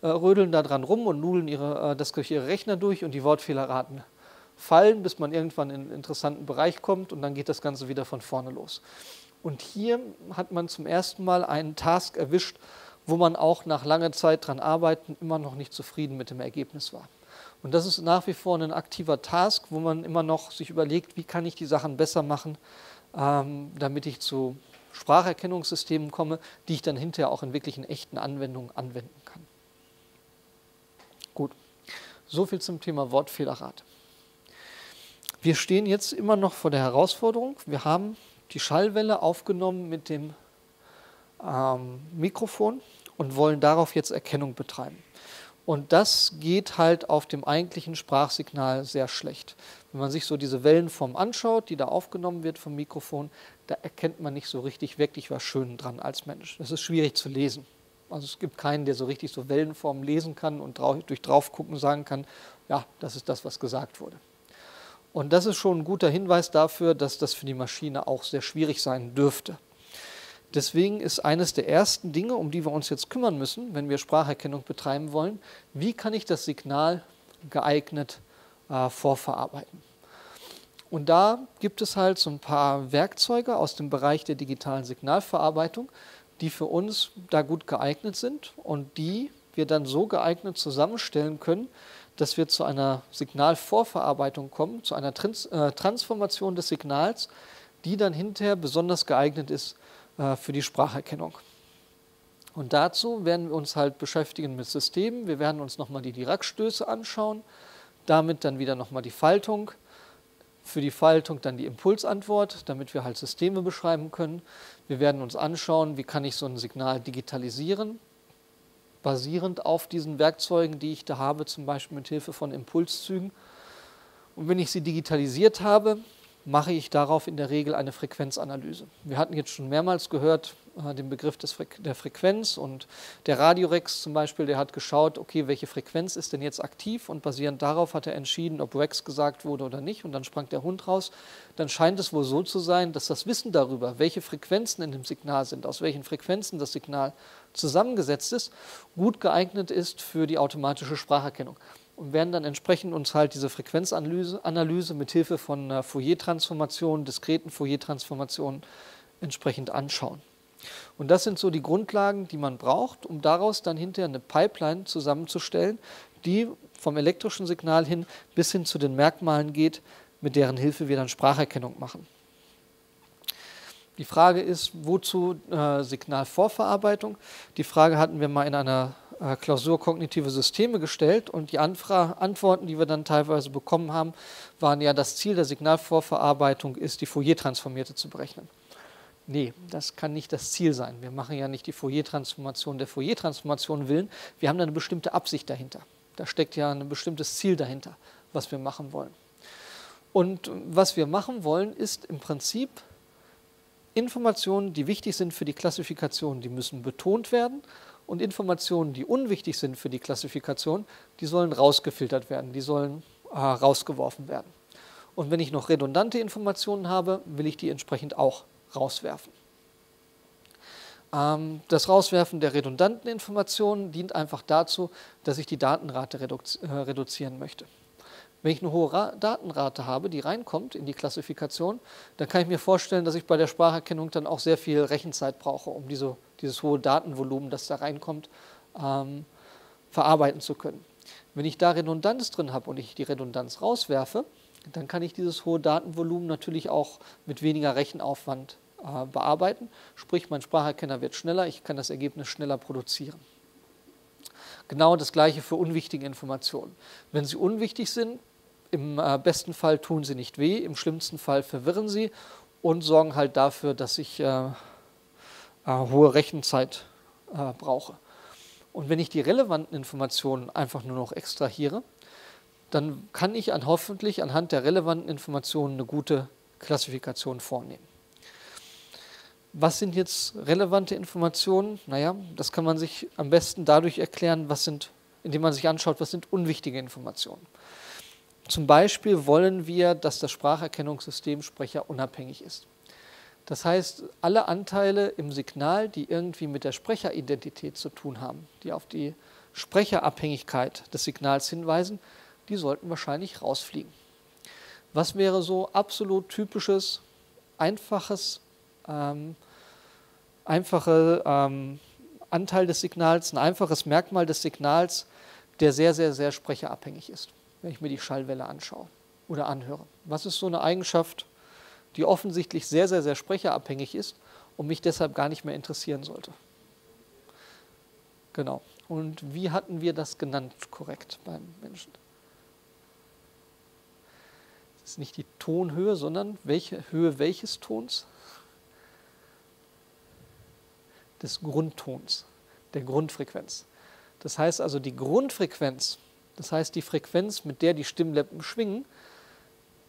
äh, rödeln da dran rum und nudeln ihre, äh, das durch ihre Rechner durch und die Wortfehlerraten fallen, bis man irgendwann in einen interessanten Bereich kommt und dann geht das Ganze wieder von vorne los. Und hier hat man zum ersten Mal einen Task erwischt, wo man auch nach langer Zeit dran arbeiten immer noch nicht zufrieden mit dem Ergebnis war. Und das ist nach wie vor ein aktiver Task, wo man immer noch sich überlegt, wie kann ich die Sachen besser machen, ähm, damit ich zu Spracherkennungssystemen komme, die ich dann hinterher auch in wirklichen echten Anwendungen anwenden kann. Gut, so viel zum Thema Wortfehlerrate. Wir stehen jetzt immer noch vor der Herausforderung. Wir haben die Schallwelle aufgenommen mit dem ähm, Mikrofon und wollen darauf jetzt Erkennung betreiben. Und das geht halt auf dem eigentlichen Sprachsignal sehr schlecht. Wenn man sich so diese Wellenform anschaut, die da aufgenommen wird vom Mikrofon, da erkennt man nicht so richtig wirklich was Schönes dran als Mensch. Das ist schwierig zu lesen. Also es gibt keinen, der so richtig so Wellenformen lesen kann und durch draufgucken sagen kann, ja, das ist das, was gesagt wurde. Und das ist schon ein guter Hinweis dafür, dass das für die Maschine auch sehr schwierig sein dürfte. Deswegen ist eines der ersten Dinge, um die wir uns jetzt kümmern müssen, wenn wir Spracherkennung betreiben wollen, wie kann ich das Signal geeignet äh, vorverarbeiten. Und da gibt es halt so ein paar Werkzeuge aus dem Bereich der digitalen Signalverarbeitung, die für uns da gut geeignet sind und die wir dann so geeignet zusammenstellen können, dass wir zu einer Signalvorverarbeitung kommen, zu einer Trans äh, Transformation des Signals, die dann hinterher besonders geeignet ist äh, für die Spracherkennung. Und dazu werden wir uns halt beschäftigen mit Systemen. Wir werden uns nochmal die Dirac-Stöße anschauen, damit dann wieder nochmal die Faltung, für die Faltung dann die Impulsantwort, damit wir halt Systeme beschreiben können. Wir werden uns anschauen, wie kann ich so ein Signal digitalisieren, basierend auf diesen Werkzeugen, die ich da habe, zum Beispiel mit Hilfe von Impulszügen. Und wenn ich sie digitalisiert habe, mache ich darauf in der Regel eine Frequenzanalyse. Wir hatten jetzt schon mehrmals gehört äh, den Begriff des Fre der Frequenz und der Radiorex zum Beispiel, der hat geschaut, okay, welche Frequenz ist denn jetzt aktiv und basierend darauf hat er entschieden, ob Rex gesagt wurde oder nicht und dann sprang der Hund raus. Dann scheint es wohl so zu sein, dass das Wissen darüber, welche Frequenzen in dem Signal sind, aus welchen Frequenzen das Signal zusammengesetzt ist, gut geeignet ist für die automatische Spracherkennung und werden dann entsprechend uns halt diese Frequenzanalyse Analyse mit Hilfe von Fourier-Transformationen, diskreten Fourier-Transformationen entsprechend anschauen. Und das sind so die Grundlagen, die man braucht, um daraus dann hinterher eine Pipeline zusammenzustellen, die vom elektrischen Signal hin bis hin zu den Merkmalen geht, mit deren Hilfe wir dann Spracherkennung machen. Die Frage ist, wozu äh, Signalvorverarbeitung? Die Frage hatten wir mal in einer äh, Klausur kognitive Systeme gestellt und die Anfra Antworten, die wir dann teilweise bekommen haben, waren ja, das Ziel der Signalvorverarbeitung ist, die Fourier-Transformierte zu berechnen. Nee, das kann nicht das Ziel sein. Wir machen ja nicht die Fourier-Transformation der Fourier-Transformation willen. Wir haben da eine bestimmte Absicht dahinter. Da steckt ja ein bestimmtes Ziel dahinter, was wir machen wollen. Und was wir machen wollen, ist im Prinzip Informationen, die wichtig sind für die Klassifikation, die müssen betont werden und Informationen, die unwichtig sind für die Klassifikation, die sollen rausgefiltert werden, die sollen äh, rausgeworfen werden. Und wenn ich noch redundante Informationen habe, will ich die entsprechend auch rauswerfen. Ähm, das Rauswerfen der redundanten Informationen dient einfach dazu, dass ich die Datenrate äh, reduzieren möchte. Wenn ich eine hohe Ra Datenrate habe, die reinkommt in die Klassifikation, dann kann ich mir vorstellen, dass ich bei der Spracherkennung dann auch sehr viel Rechenzeit brauche, um diese, dieses hohe Datenvolumen, das da reinkommt, ähm, verarbeiten zu können. Wenn ich da Redundanz drin habe und ich die Redundanz rauswerfe, dann kann ich dieses hohe Datenvolumen natürlich auch mit weniger Rechenaufwand bearbeiten. Sprich, mein Spracherkenner wird schneller, ich kann das Ergebnis schneller produzieren. Genau das gleiche für unwichtige Informationen. Wenn sie unwichtig sind, im äh, besten Fall tun sie nicht weh, im schlimmsten Fall verwirren sie und sorgen halt dafür, dass ich äh, äh, hohe Rechenzeit äh, brauche. Und wenn ich die relevanten Informationen einfach nur noch extrahiere, dann kann ich an, hoffentlich anhand der relevanten Informationen eine gute Klassifikation vornehmen. Was sind jetzt relevante Informationen? Naja, das kann man sich am besten dadurch erklären, was sind, indem man sich anschaut, was sind unwichtige Informationen. Zum Beispiel wollen wir, dass das Spracherkennungssystem sprecherunabhängig ist. Das heißt, alle Anteile im Signal, die irgendwie mit der Sprecheridentität zu tun haben, die auf die Sprecherabhängigkeit des Signals hinweisen, die sollten wahrscheinlich rausfliegen. Was wäre so absolut typisches, einfaches, ähm, einfache ähm, Anteil des Signals, ein einfaches Merkmal des Signals, der sehr, sehr, sehr sprecherabhängig ist? wenn ich mir die Schallwelle anschaue oder anhöre? Was ist so eine Eigenschaft, die offensichtlich sehr, sehr, sehr sprecherabhängig ist und mich deshalb gar nicht mehr interessieren sollte? Genau. Und wie hatten wir das genannt korrekt beim Menschen? Es ist nicht die Tonhöhe, sondern welche Höhe welches Tons? Des Grundtons, der Grundfrequenz. Das heißt also, die Grundfrequenz das heißt, die Frequenz, mit der die Stimmlippen schwingen,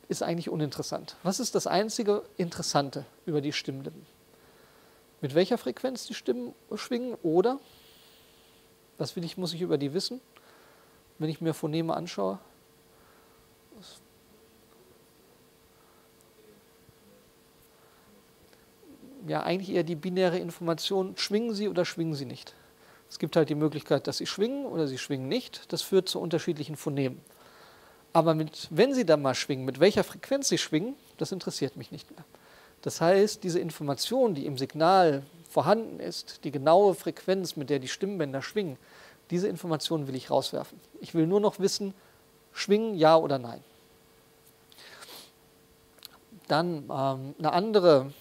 ist eigentlich uninteressant. Was ist das einzige Interessante über die Stimmlippen? Mit welcher Frequenz die Stimmen schwingen oder, was will ich, muss ich über die wissen, wenn ich mir Phoneme anschaue? Ja, eigentlich eher die binäre Information, schwingen sie oder schwingen sie nicht. Es gibt halt die Möglichkeit, dass sie schwingen oder sie schwingen nicht. Das führt zu unterschiedlichen Phonemen. Aber mit, wenn sie dann mal schwingen, mit welcher Frequenz sie schwingen, das interessiert mich nicht mehr. Das heißt, diese Information, die im Signal vorhanden ist, die genaue Frequenz, mit der die Stimmbänder schwingen, diese Information will ich rauswerfen. Ich will nur noch wissen, schwingen ja oder nein. Dann ähm, eine andere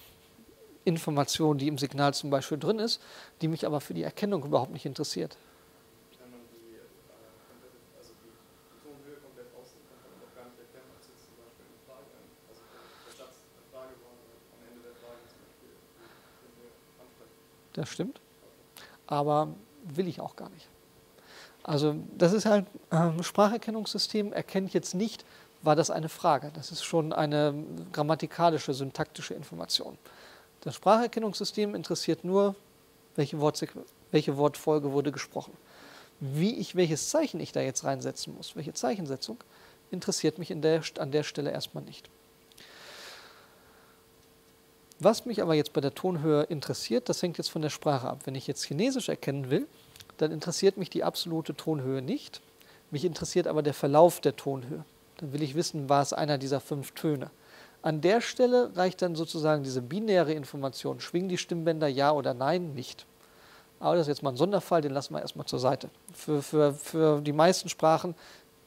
Information, die im Signal zum Beispiel drin ist, die mich aber für die Erkennung überhaupt nicht interessiert. Das stimmt, aber will ich auch gar nicht. Also das ist halt, ähm, Spracherkennungssystem erkennt jetzt nicht, war das eine Frage. Das ist schon eine grammatikalische, syntaktische Information. Das Spracherkennungssystem interessiert nur, welche, welche Wortfolge wurde gesprochen. Wie ich, welches Zeichen ich da jetzt reinsetzen muss, welche Zeichensetzung, interessiert mich der, an der Stelle erstmal nicht. Was mich aber jetzt bei der Tonhöhe interessiert, das hängt jetzt von der Sprache ab. Wenn ich jetzt Chinesisch erkennen will, dann interessiert mich die absolute Tonhöhe nicht. Mich interessiert aber der Verlauf der Tonhöhe. Dann will ich wissen, war es einer dieser fünf Töne. An der Stelle reicht dann sozusagen diese binäre Information, schwingen die Stimmbänder ja oder nein, nicht. Aber das ist jetzt mal ein Sonderfall, den lassen wir erstmal zur Seite. Für, für, für die meisten Sprachen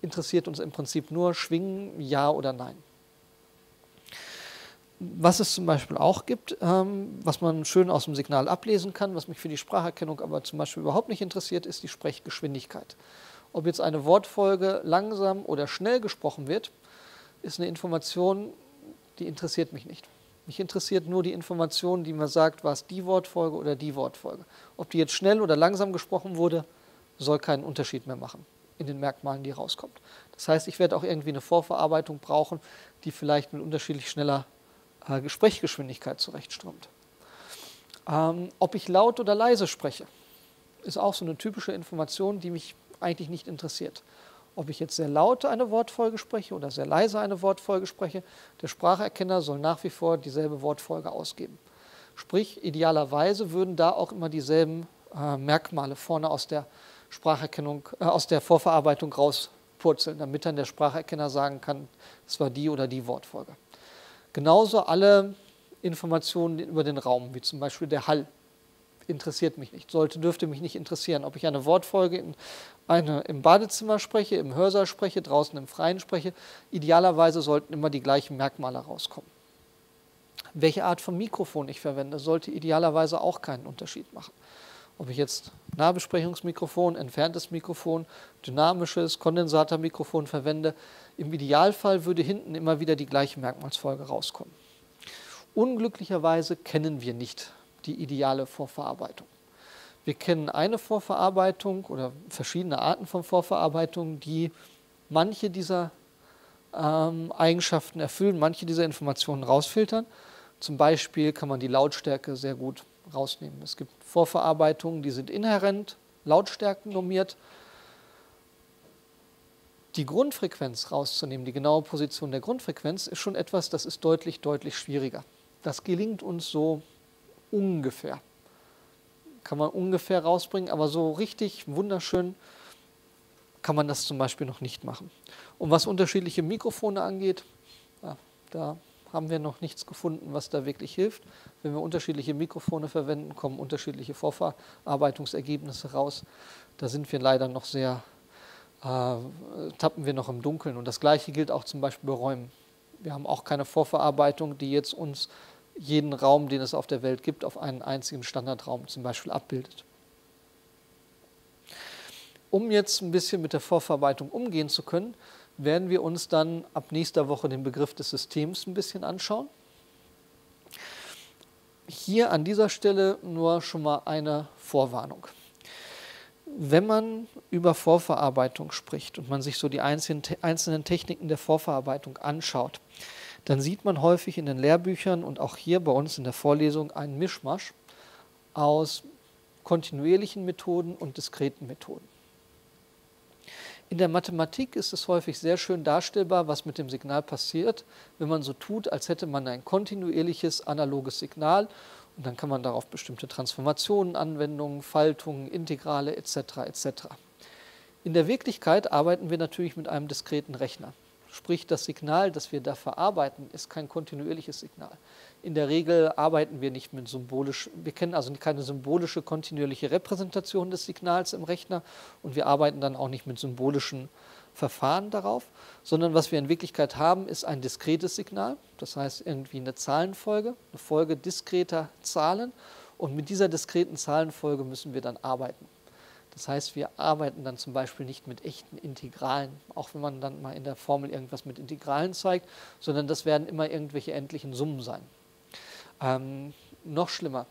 interessiert uns im Prinzip nur schwingen ja oder nein. Was es zum Beispiel auch gibt, ähm, was man schön aus dem Signal ablesen kann, was mich für die Spracherkennung aber zum Beispiel überhaupt nicht interessiert, ist die Sprechgeschwindigkeit. Ob jetzt eine Wortfolge langsam oder schnell gesprochen wird, ist eine Information, die interessiert mich nicht. Mich interessiert nur die Information, die mir sagt, war es die Wortfolge oder die Wortfolge. Ob die jetzt schnell oder langsam gesprochen wurde, soll keinen Unterschied mehr machen in den Merkmalen, die rauskommt. Das heißt, ich werde auch irgendwie eine Vorverarbeitung brauchen, die vielleicht mit unterschiedlich schneller äh, Gesprächsgeschwindigkeit zurechtströmt. Ähm, ob ich laut oder leise spreche, ist auch so eine typische Information, die mich eigentlich nicht interessiert. Ob ich jetzt sehr laut eine Wortfolge spreche oder sehr leise eine Wortfolge spreche, der Spracherkenner soll nach wie vor dieselbe Wortfolge ausgeben. Sprich, idealerweise würden da auch immer dieselben äh, Merkmale vorne aus der Spracherkennung, äh, aus der Vorverarbeitung rauspurzeln, damit dann der Spracherkenner sagen kann, es war die oder die Wortfolge. Genauso alle Informationen über den Raum, wie zum Beispiel der Hall, interessiert mich nicht, sollte, dürfte mich nicht interessieren. Ob ich eine Wortfolge in eine, im Badezimmer spreche, im Hörsaal spreche, draußen im Freien spreche, idealerweise sollten immer die gleichen Merkmale rauskommen. Welche Art von Mikrofon ich verwende, sollte idealerweise auch keinen Unterschied machen. Ob ich jetzt Nahbesprechungsmikrofon, entferntes Mikrofon, dynamisches Kondensatormikrofon verwende, im Idealfall würde hinten immer wieder die gleiche Merkmalsfolge rauskommen. Unglücklicherweise kennen wir nicht die ideale Vorverarbeitung. Wir kennen eine Vorverarbeitung oder verschiedene Arten von Vorverarbeitung, die manche dieser ähm, Eigenschaften erfüllen, manche dieser Informationen rausfiltern. Zum Beispiel kann man die Lautstärke sehr gut rausnehmen. Es gibt Vorverarbeitungen, die sind inhärent Lautstärken normiert. Die Grundfrequenz rauszunehmen, die genaue Position der Grundfrequenz, ist schon etwas, das ist deutlich, deutlich schwieriger. Das gelingt uns so ungefähr. Kann man ungefähr rausbringen, aber so richtig wunderschön kann man das zum Beispiel noch nicht machen. Und was unterschiedliche Mikrofone angeht, da haben wir noch nichts gefunden, was da wirklich hilft. Wenn wir unterschiedliche Mikrofone verwenden, kommen unterschiedliche Vorverarbeitungsergebnisse raus. Da sind wir leider noch sehr, äh, tappen wir noch im Dunkeln. Und das Gleiche gilt auch zum Beispiel bei Räumen. Wir haben auch keine Vorverarbeitung, die jetzt uns jeden Raum, den es auf der Welt gibt, auf einen einzigen Standardraum zum Beispiel abbildet. Um jetzt ein bisschen mit der Vorverarbeitung umgehen zu können, werden wir uns dann ab nächster Woche den Begriff des Systems ein bisschen anschauen. Hier an dieser Stelle nur schon mal eine Vorwarnung. Wenn man über Vorverarbeitung spricht und man sich so die einzelnen Techniken der Vorverarbeitung anschaut, dann sieht man häufig in den Lehrbüchern und auch hier bei uns in der Vorlesung einen Mischmasch aus kontinuierlichen Methoden und diskreten Methoden. In der Mathematik ist es häufig sehr schön darstellbar, was mit dem Signal passiert, wenn man so tut, als hätte man ein kontinuierliches analoges Signal und dann kann man darauf bestimmte Transformationen, Anwendungen, Faltungen, Integrale etc. etc. In der Wirklichkeit arbeiten wir natürlich mit einem diskreten Rechner. Sprich, das Signal, das wir da verarbeiten, ist kein kontinuierliches Signal. In der Regel arbeiten wir nicht mit symbolisch, wir kennen also keine symbolische kontinuierliche Repräsentation des Signals im Rechner und wir arbeiten dann auch nicht mit symbolischen Verfahren darauf, sondern was wir in Wirklichkeit haben, ist ein diskretes Signal, das heißt irgendwie eine Zahlenfolge, eine Folge diskreter Zahlen und mit dieser diskreten Zahlenfolge müssen wir dann arbeiten. Das heißt, wir arbeiten dann zum Beispiel nicht mit echten Integralen, auch wenn man dann mal in der Formel irgendwas mit Integralen zeigt, sondern das werden immer irgendwelche endlichen Summen sein. Ähm, noch schlimmer,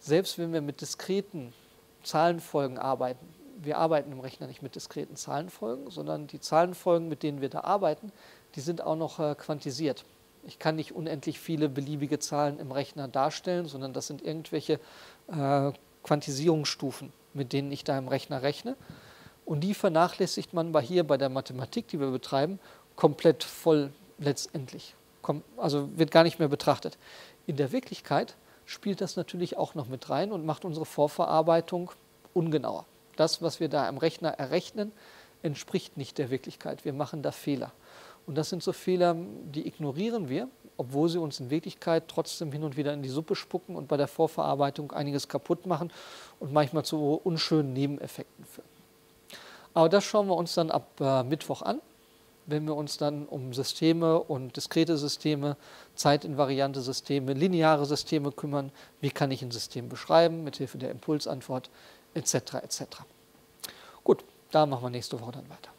selbst wenn wir mit diskreten Zahlenfolgen arbeiten, wir arbeiten im Rechner nicht mit diskreten Zahlenfolgen, sondern die Zahlenfolgen, mit denen wir da arbeiten, die sind auch noch äh, quantisiert. Ich kann nicht unendlich viele beliebige Zahlen im Rechner darstellen, sondern das sind irgendwelche äh, Quantisierungsstufen mit denen ich da im Rechner rechne. Und die vernachlässigt man bei hier bei der Mathematik, die wir betreiben, komplett voll letztendlich. Also wird gar nicht mehr betrachtet. In der Wirklichkeit spielt das natürlich auch noch mit rein und macht unsere Vorverarbeitung ungenauer. Das, was wir da im Rechner errechnen, entspricht nicht der Wirklichkeit. Wir machen da Fehler. Und das sind so Fehler, die ignorieren wir, obwohl sie uns in Wirklichkeit trotzdem hin und wieder in die Suppe spucken und bei der Vorverarbeitung einiges kaputt machen und manchmal zu unschönen Nebeneffekten führen. Aber das schauen wir uns dann ab äh, Mittwoch an, wenn wir uns dann um Systeme und diskrete Systeme, zeitinvariante Systeme, lineare Systeme kümmern. Wie kann ich ein System beschreiben mithilfe der Impulsantwort etc. etc. Gut, da machen wir nächste Woche dann weiter.